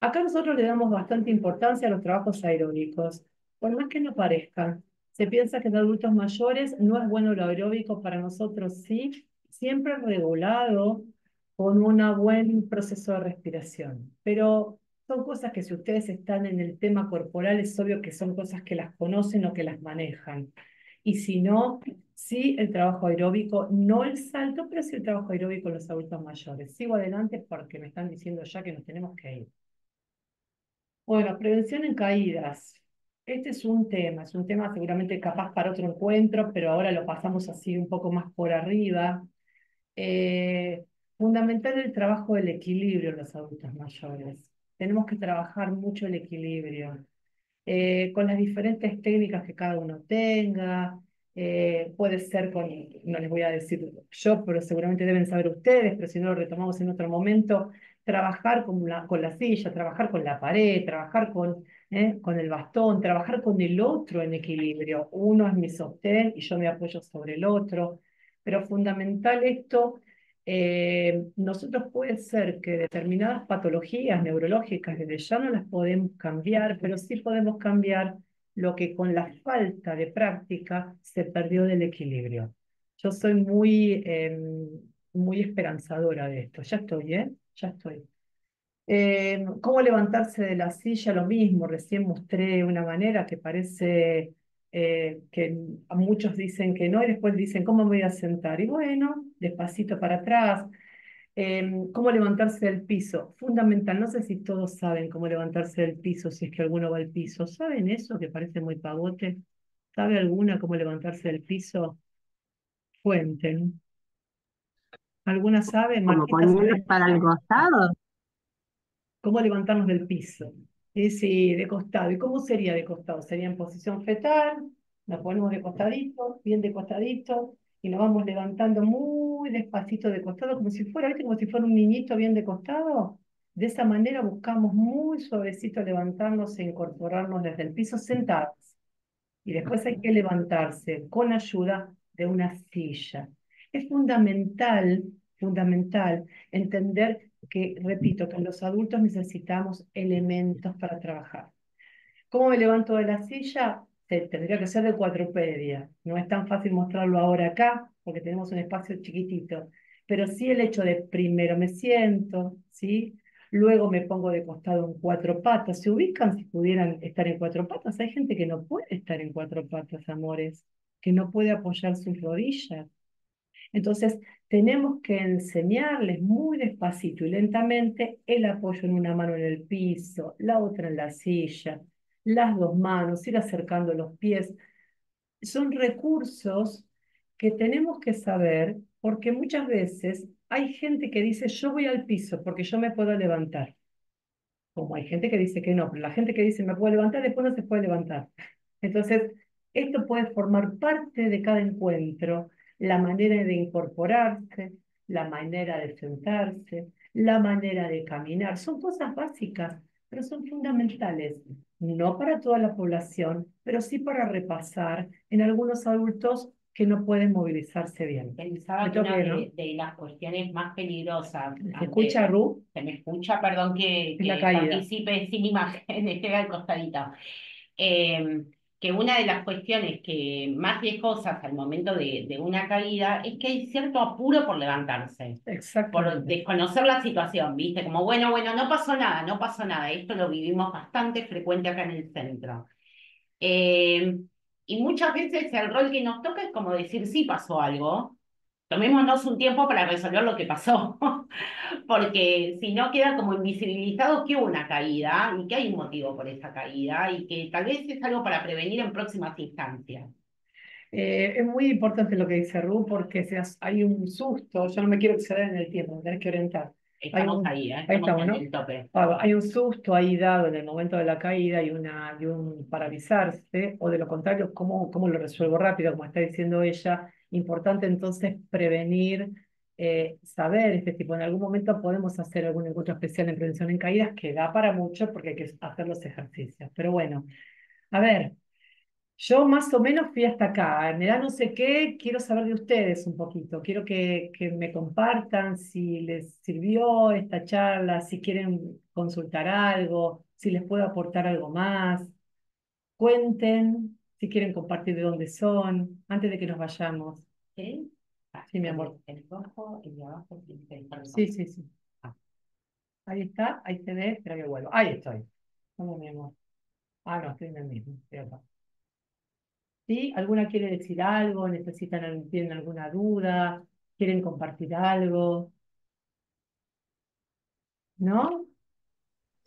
Acá nosotros le damos bastante importancia a los trabajos aeróbicos, por más que no parezcan. Se piensa que en adultos mayores no es bueno lo aeróbico, para nosotros sí, siempre regulado con un buen proceso de respiración. Pero son cosas que si ustedes están en el tema corporal, es obvio que son cosas que las conocen o que las manejan. Y si no, sí el trabajo aeróbico, no el salto, pero sí el trabajo aeróbico en los adultos mayores. Sigo adelante porque me están diciendo ya que nos tenemos que ir. Bueno, prevención en caídas. Este es un tema, es un tema seguramente capaz para otro encuentro, pero ahora lo pasamos así un poco más por arriba. Eh, fundamental el trabajo del equilibrio en los adultos mayores. Tenemos que trabajar mucho el equilibrio, eh, con las diferentes técnicas que cada uno tenga. Eh, puede ser con, no les voy a decir yo, pero seguramente deben saber ustedes, pero si no lo retomamos en otro momento, trabajar con la, con la silla, trabajar con la pared, trabajar con, con el bastón, trabajar con el otro en equilibrio. Uno es mi sostén y yo me apoyo sobre el otro pero fundamental esto, eh, nosotros puede ser que determinadas patologías neurológicas desde ya no las podemos cambiar, pero sí podemos cambiar lo que con la falta de práctica se perdió del equilibrio. Yo soy muy, em, muy esperanzadora de esto. Ya estoy, ¿eh? Ya estoy. Em, ¿Cómo levantarse de la silla? Lo mismo, recién mostré una manera que parece eh, que muchos dicen que no y después dicen, ¿cómo me voy a sentar? Y bueno, despacito para atrás. Em, ¿Cómo levantarse del piso? Fundamental, no sé si todos saben cómo levantarse del piso, si es que alguno va al piso. ¿Saben eso que parece muy pavote? ¿Sabe alguna cómo levantarse del piso? Cuenten. ¿Alguna sabe? ¿Cómo para el costado? ¿Cómo levantarnos del piso? Sí, de costado. ¿Y cómo sería de costado? Sería en posición fetal, nos ponemos de costadito, bien de costadito, y nos vamos levantando muy despacito de costado, como si fuera, Como si fuera un niñito bien de costado. De esa manera buscamos muy suavecito levantarnos e incorporarnos desde el piso sentados. Y después hay que levantarse con ayuda de una silla. Es fundamental, fundamental entender que, repito, que los adultos necesitamos elementos para trabajar. ¿Cómo me levanto de la silla? tendría que ser de cuatropedia. No es tan fácil mostrarlo ahora acá, porque tenemos un espacio chiquitito. Pero sí el hecho de primero me siento, ¿sí? Luego me pongo de costado en cuatro patas. ¿Se ubican si pudieran estar en cuatro patas? Hay gente que no puede estar en cuatro patas, amores, que no puede apoyar sus rodillas. Entonces, tenemos que enseñarles muy despacito y lentamente el apoyo en una mano en el piso, la otra en la silla, las dos manos, ir acercando los pies. Son recursos que tenemos que saber porque muchas veces hay gente que dice yo voy al piso porque yo me puedo levantar. como hay gente que dice que no, pero la gente que dice me puedo levantar, después no se puede levantar. Entonces, esto puede formar parte de cada encuentro, la manera de incorporarse, la manera de sentarse, la manera de caminar. Son cosas básicas, pero son fundamentales. No para toda la población, pero sí para repasar en algunos adultos que no pueden movilizarse bien. Pensaba que una de, las cuestiones más peligrosas. ¿Se escucha, Ru? Se me escucha, perdón que, que participe sin imagen, esté al costadito. Eh, que una de las cuestiones que más riesgosas al momento de, de, una caída es que hay cierto apuro por levantarse, por desconocer la situación, ¿viste? Como, bueno, bueno, no pasó nada, no pasó nada. Esto lo vivimos bastante frecuente acá en el centro. Eh, y muchas veces el rol que nos toca es como decir, sí pasó algo, tomémonos un tiempo para resolver lo que pasó, porque si no queda como invisibilizado que hubo una caída y que hay un motivo por esa caída y que tal vez es algo para prevenir en próximas instancias. Eh, es muy importante lo que dice Ru porque hay un susto, yo no me quiero exceder en el tiempo, me tenés que orientar. Estamos ahí, ¿eh? estamos en el tope. Ah, hay un susto ahí dado en el momento de la caída y, una, y un paralizarse, o de lo contrario, ¿cómo, ¿cómo lo resuelvo rápido? Como está diciendo ella, importante entonces prevenir, eh, saber este tipo. En algún momento podemos hacer algún encuentro especial en prevención en caídas, que da para mucho porque hay que hacer los ejercicios. Pero bueno, a ver, yo más o menos fui hasta acá. Me da no sé qué, quiero saber de ustedes un poquito. Quiero que, que me compartan si les sirvió esta charla, si quieren consultar algo, si les puedo aportar algo más. Cuenten si quieren compartir de dónde son, antes de que nos vayamos. ¿Sí? Sí, mi amor. El rojo, de abajo, Sí, sí, sí. Ah. Ahí está, ahí se ve, espera que vuelvo. Ahí estoy. ¿Cómo, mi amor? Ah, no, estoy en el mismo. ¿Sí? ¿Alguna quiere decir algo? ¿Necesitan, tienen alguna duda? ¿Quieren compartir algo? ¿No?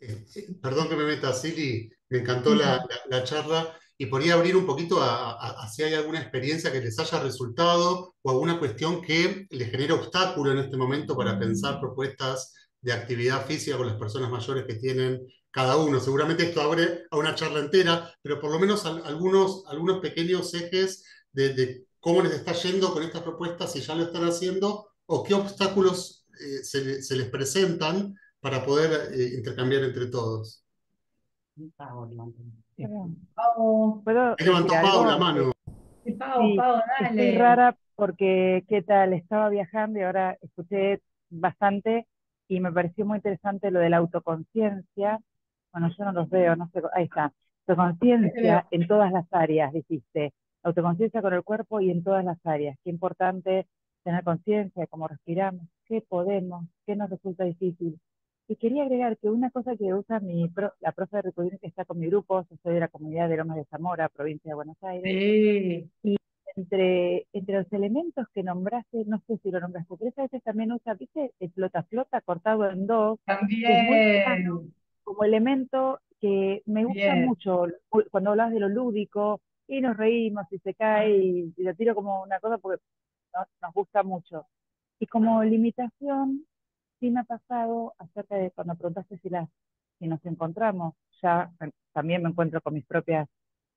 Eh, perdón que me meta, Silly, me encantó la, charla y podría abrir un poquito a, si hay alguna experiencia que les haya resultado o alguna cuestión que les genere obstáculo en este momento para pensar mm. propuestas de actividad física con las personas mayores que tienen cada uno. Seguramente esto abre a una charla entera, pero por lo menos algunos, algunos pequeños ejes de, cómo les está yendo con estas propuestas, si ya lo están haciendo, o qué obstáculos eh, se, les presentan para poder eh, intercambiar entre todos. Pau, levantó Pau la mano. Pau, Pau, dale. Estoy rara porque, ¿qué tal? Estaba viajando y ahora escuché bastante y me pareció muy interesante lo de la autoconciencia bueno, yo no los veo, no sé, ahí está. Autoconciencia en todas las áreas, dijiste. Autoconciencia con el cuerpo y en todas las áreas. Qué importante tener conciencia de cómo respiramos, qué podemos, qué nos resulta difícil. Y quería agregar que una cosa que usa mi la profe de Recudín que está con mi grupo, yo soy de la comunidad de Lomas de Zamora, provincia de Buenos Aires. Y entre, entre los elementos que nombraste, no sé si lo nombraste, pero a veces también usa, ¿viste? El flota flota cortado en dos. También como elemento que me gusta mucho cuando hablas de lo lúdico y nos reímos y se cae y, lo tiro como una cosa porque nos gusta mucho. Y como limitación, sí me ha pasado acerca de cuando preguntaste si, las, si nos encontramos, ya también me encuentro con mis propias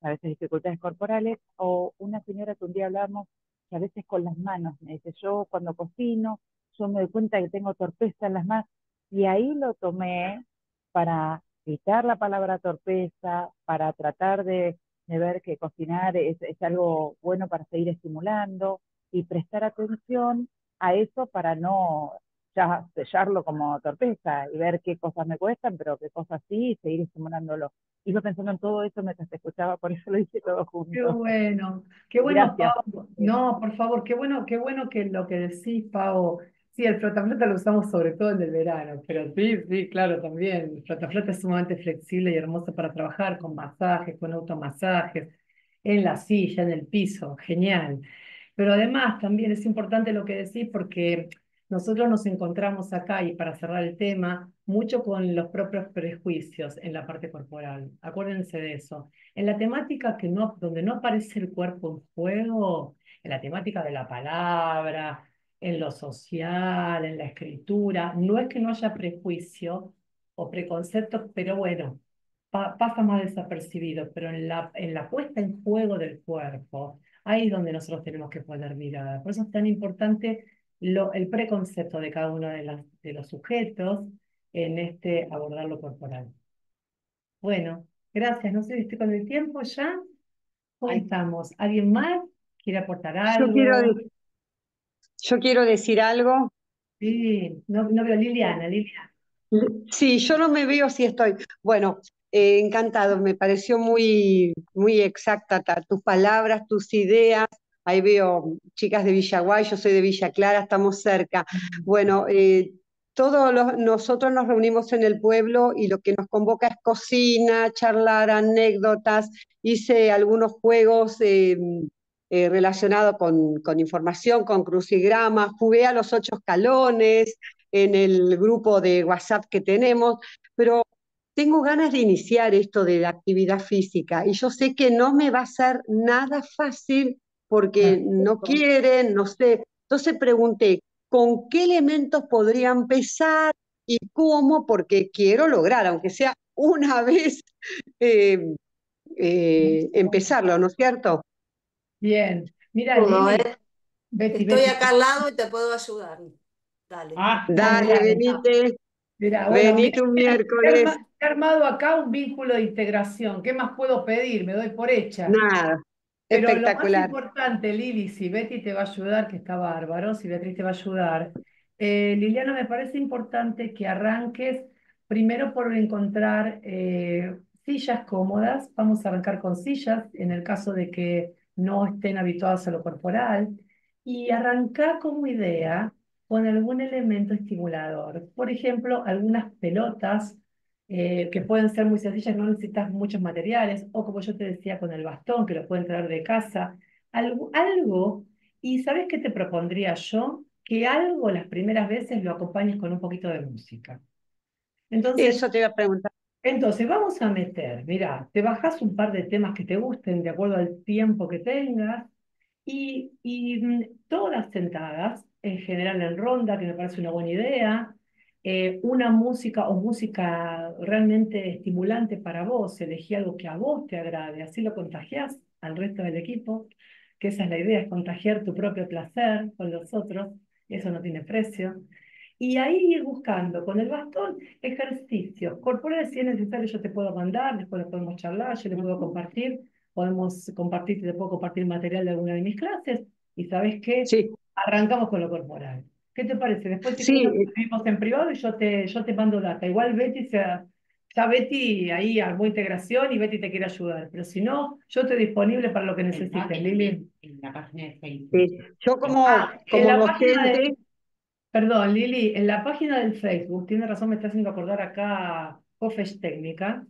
a veces dificultades corporales, o una señora que un día hablamos que a veces con las manos, me dice, yo cuando cocino, yo me doy cuenta que tengo torpeza en las manos, y ahí lo tomé para quitar la palabra torpeza, para tratar de, ver que cocinar es, algo bueno para seguir estimulando y prestar atención a eso para no ya sellarlo como torpeza y ver qué cosas me cuestan, pero qué cosas sí y seguir estimulándolo. Iba pensando en todo eso mientras te escuchaba, por eso lo hice todo junto. Qué bueno, qué bueno, Pau. No, por favor, qué bueno, qué bueno que lo que decís, Pau, Sí, el flotaflota lo usamos sobre todo en el verano, pero sí, sí, claro, también. El flotaflota es sumamente flexible y hermoso para trabajar con masajes, con automasajes, en la silla, en el piso, genial. Pero además también es importante lo que decís porque nosotros nos encontramos acá, y para cerrar el tema, mucho con los propios prejuicios en la parte corporal. Acuérdense de eso. En la temática que no, donde no aparece el cuerpo en juego, en la temática de la palabra, en lo social, en la escritura. No es que no haya prejuicio o preconceptos, pero bueno, pasa más desapercibido, pero en la, en la puesta en juego del cuerpo, ahí es donde nosotros tenemos que poner mirada. Por eso es tan importante lo, el preconcepto de cada uno de, las, de los sujetos en este abordar lo corporal. Bueno, gracias. No sé si estoy con el tiempo ya. ¿Cómo estamos? ¿Alguien más quiere aportar algo? Yo quiero, yo quiero decir algo. Sí, no, no veo Liliana, Liliana. Sí, yo no me veo si estoy. Bueno, eh, encantado, me pareció muy, muy exacta tus palabras, tus ideas. Ahí veo chicas de Villaguay, yo soy de Villa Clara, estamos cerca. Bueno, eh, todos nosotros nos reunimos en el pueblo y lo que nos convoca es cocina, charlar, anécdotas. Hice algunos juegos eh, relacionados con, con, información, con crucigramas, jugué a los ocho escalones en el grupo de WhatsApp que tenemos, pero tengo ganas de iniciar esto de la actividad física y yo sé que no me va a ser nada fácil porque no quieren, no sé. Entonces pregunté, ¿con qué elementos podría empezar y cómo? Porque quiero lograr, aunque sea una vez, eh, eh, empezarlo, ¿no es cierto? Bien, mira, estoy acá al lado y te puedo ayudar. Dale. Ah, dale, venite. Mira, un miércoles. He armado acá un vínculo de integración. ¿Qué más puedo pedir? Me doy por hecha. Nada. Pero Espectacular. lo más importante, Lili, si Betty te va a ayudar, que está bárbaro, si Beatriz te va a ayudar. Eh, Liliana, me parece importante que arranques primero por encontrar eh, sillas cómodas. Vamos a arrancar con sillas, en el caso de que no estén habituados a lo corporal. Y arrancar como idea con algún elemento estimulador. Por ejemplo, algunas pelotas eh, que pueden ser muy sencillas, no necesitas muchos materiales, o como yo te decía, con el bastón, que lo pueden traer de casa. Algo, algo, y ¿sabes qué te propondría yo? Que algo las primeras veces lo acompañes con un poquito de música. Entonces, Eso te iba a preguntar. Entonces, vamos a meter, mira, te bajas un par de temas que te gusten de acuerdo al tiempo que tengas y, y mm, todas sentadas en general en ronda, que me parece una buena idea, eh, una música o música realmente estimulante para vos, elegí algo que a vos te agrade, así lo contagias al resto del equipo, que esa es la idea, es contagiar tu propio placer con los otros, eso no tiene precio. Y ahí ir buscando con el bastón ejercicios corporales, si es necesario yo te puedo mandar, después lo podemos charlar, yo le puedo compartir, podemos compartir, te puedo compartir material de alguna de mis clases, y sabes qué, sí arrancamos con lo corporal. ¿Qué te parece? Después si sí. nos en privado y yo te, yo te mando data. Igual Betty sea, ya Betty ahí armó integración y Betty te quiere ayudar. Pero si no, yo estoy disponible para lo que necesites, Lili. En la página de Facebook. Yo como, ah, como docente... perdón, Lili, en la página del Facebook, tiene razón, me está haciendo acordar acá Cofesh Técnica,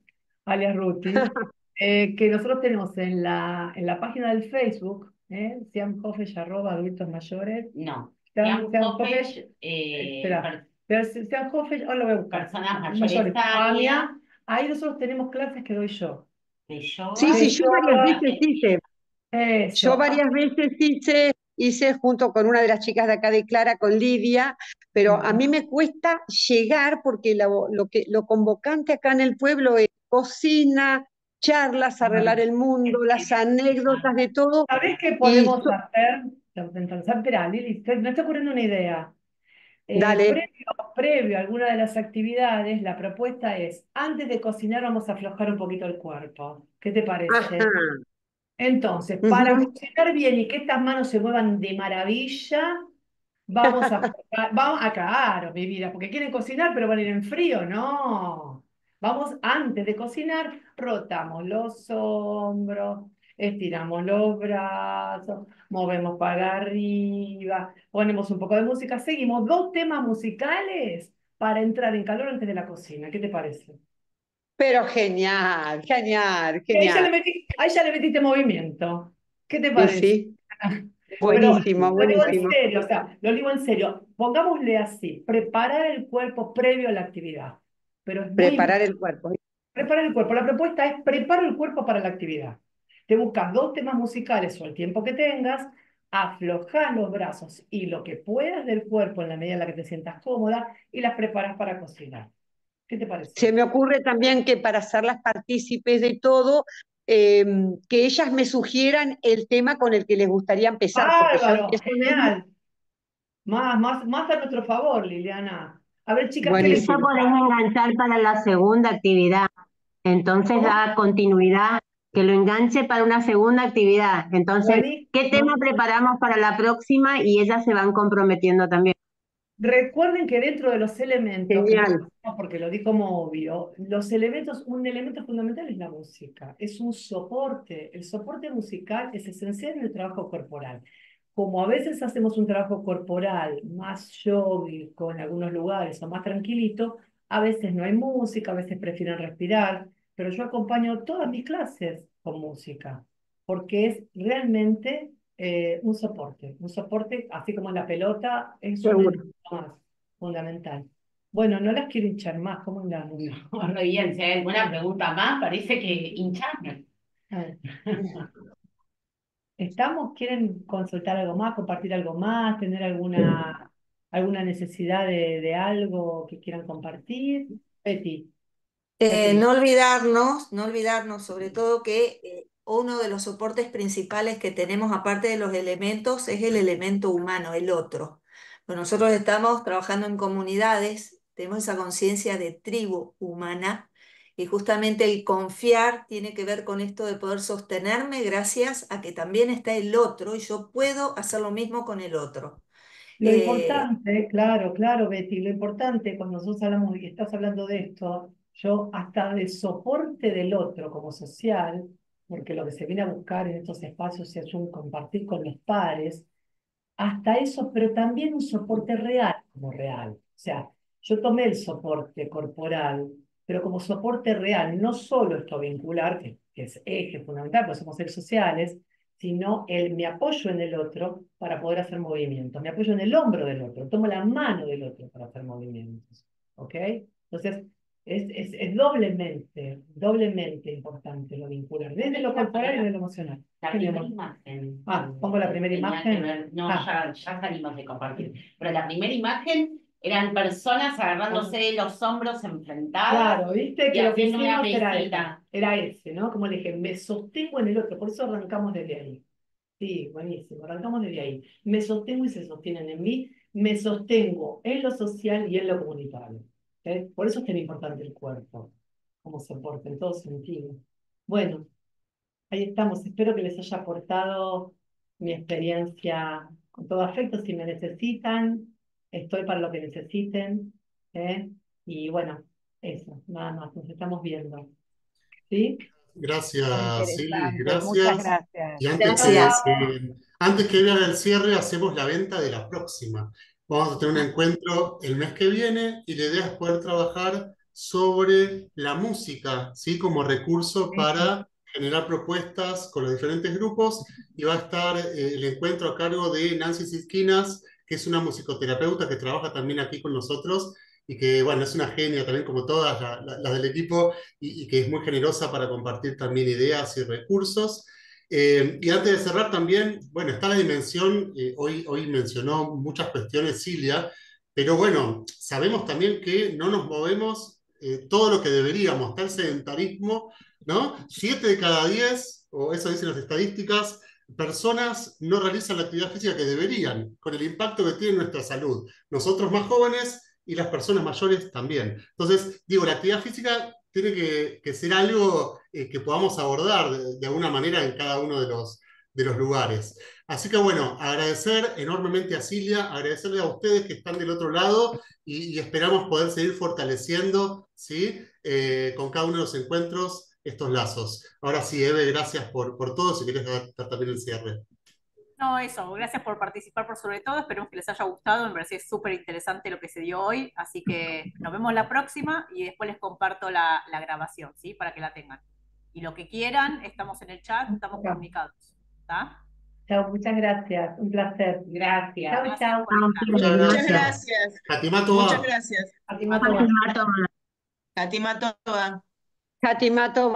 alias Ruti, eh, que nosotros tenemos en la, en la página del Facebook ¿Eh? Sean arroba adultos mayores. No. Sean, Hofesh, eh, espera. Sean Hofesh, ahora lo voy a buscar. Personas mayores. mayores ahí nosotros tenemos clases que doy yo. ¿De yo? Sí, sí, yo varias veces hice. Eso. Yo varias veces hice, hice junto con una de las chicas de acá de Clara, con Lidia, pero a mí me cuesta llegar porque lo, lo, que, lo convocante acá en el pueblo es cocina, charlas, arreglar el mundo, las anécdotas de todo. ¿Sabés qué podemos hacer? Espera, Lili, me está ocurriendo una idea. Eh, Dale. Previo, previo, a alguna de las actividades, la propuesta es, antes de cocinar vamos a aflojar un poquito el cuerpo. ¿Qué te parece? Entonces, para cocinar bien y que estas manos se muevan de maravilla, vamos a, vamos a, claro, mi vida, porque quieren cocinar, pero van a ir en frío, no. Vamos, antes de cocinar, rotamos los hombros, estiramos los brazos, movemos para arriba, ponemos un poco de música, seguimos dos temas musicales para entrar en calor antes de la cocina. ¿Qué te parece? Pero genial, genial, genial. Ahí ya le, metiste movimiento. ¿Qué te parece? Sí. Buenísimo, buenísimo. Lo digo en serio, o sea, lo digo en serio. Pongámosle así, preparar el cuerpo previo a la actividad. Preparar el cuerpo. Preparar el cuerpo. La propuesta es preparar el cuerpo para la actividad. Te buscas dos temas musicales o el tiempo que tengas, aflojas los brazos y lo que puedas del cuerpo en la medida en la que te sientas cómoda y las preparas para cocinar. ¿Qué te parece? Se me ocurre también que para hacerlas partícipes de todo, em, que ellas me sugieran el tema con el que les gustaría empezar. Bárbaro, genial. Más, más, más a nuestro favor, Liliana. A ver, chicas, ¿qué les podés enganchar para la segunda actividad. Entonces da continuidad, que lo enganche para una segunda actividad. Entonces, ¿qué tema preparamos para la próxima? Y ellas se van comprometiendo también. Recuerden que dentro de los elementos, porque lo di como obvio, los elementos, un elemento fundamental es la música, es un soporte. El soporte musical es esencial en el trabajo corporal. Como a veces hacemos un trabajo corporal más yógico en algunos lugares o más tranquilito, a veces no hay música, a veces prefieren respirar, pero yo acompaño todas mis clases con música, porque es realmente eh, un soporte, un soporte, así como la pelota, es un más fundamental. Bueno, no las quiero hinchar más, ¿cómo la No, no bien, si hay alguna pregunta más, parece que hincharme. ¿Estamos? ¿Quieren consultar algo más, compartir algo más, tener alguna, alguna necesidad de, de algo que quieran compartir? Betty. Eh, no olvidarnos, no olvidarnos sobre todo que eh, uno de los soportes principales que tenemos, aparte de los elementos, es el elemento humano, el otro. nosotros estamos trabajando en comunidades, tenemos esa conciencia de tribu humana y justamente el confiar tiene que ver con esto de poder sostenerme gracias a que también está el otro y yo puedo hacer lo mismo con el otro. Lo eh, importante, claro, claro, Betty, lo importante cuando nosotros hablamos y estás hablando de esto, yo hasta de soporte del otro como social, porque lo que se viene a buscar en estos espacios es un compartir con los pares, hasta eso, pero también un soporte real como real. O sea, yo tomé el soporte corporal, pero como soporte real, no solo esto vincular, que, es eje fundamental, porque somos seres sociales, sino el, me apoyo en el otro para poder hacer movimientos, me apoyo en el hombro del otro, tomo la mano del otro para hacer movimientos. ¿Ok? Entonces, es, es, es, doblemente, doblemente importante lo vincular, desde lo corporal y desde lo emocional. La primera imagen. Ah, pongo la primera imagen. no, ah. ya, ya, salimos de compartir. Pero la primera imagen eran personas agarrándose de los hombros enfrentadas. Claro, viste que lo que hicimos era, era ese, ¿no? Como le dije, me sostengo en el otro, por eso arrancamos desde ahí. Sí, buenísimo, arrancamos desde ahí. Me sostengo y se sostienen en mí, me sostengo en lo social y en lo comunitario. Por eso es tan importante el cuerpo, como soporte en todo sentido. Bueno, ahí estamos. Espero que les haya aportado mi experiencia con todo afecto. Si me necesitan, estoy para lo que necesiten. ¿eh? Y bueno, eso, nada más, nos estamos viendo. ¿Sí? Gracias, sí, gracias. Muchas gracias. Y antes, Que, antes que vean el cierre, hacemos la venta de la próxima. Vamos a tener un encuentro el mes que viene y la idea es poder trabajar sobre la música, ¿sí? Como recurso para generar propuestas con los diferentes grupos y va a estar eh, el encuentro a cargo de Nancy Sisquinas, que es una musicoterapeuta que trabaja también aquí con nosotros y que, bueno, es una genia también como todas las del equipo y, y, que es muy generosa para compartir también ideas y recursos. Eh, y antes de cerrar también, bueno, está la dimensión, eh, hoy, mencionó muchas cuestiones Silvia, pero bueno, sabemos también que no nos movemos eh, todo lo que deberíamos, está el sedentarismo, ¿no? Siete de cada diez, o eso dicen las estadísticas, personas no realizan la actividad física que deberían, con el impacto que tiene en nuestra salud. Nosotros más jóvenes y las personas mayores también. Entonces, digo, la actividad física tiene que, ser algo eh, que podamos abordar de, alguna manera en cada uno de los, lugares. Así que bueno, agradecer enormemente a Silvia, agradecerle a ustedes que están del otro lado y, esperamos poder seguir fortaleciendo ¿sí? Eh, con cada uno de los encuentros estos lazos. Ahora sí, Eve, gracias por, por todo. Si quieres dar también el cierre. No, eso, gracias por participar por sobre todo, esperemos que les haya gustado, me parece súper interesante lo que se dio hoy, así que nos vemos la próxima y después les comparto la, grabación, ¿sí? Para que la tengan. Y lo que quieran, estamos en el chat, estamos comunicados, ¿está? Chao, muchas gracias, un placer. Gracias. Chao, chao. Muchas gracias. Muchas gracias. Hatimato. Hatimato. Hatimato.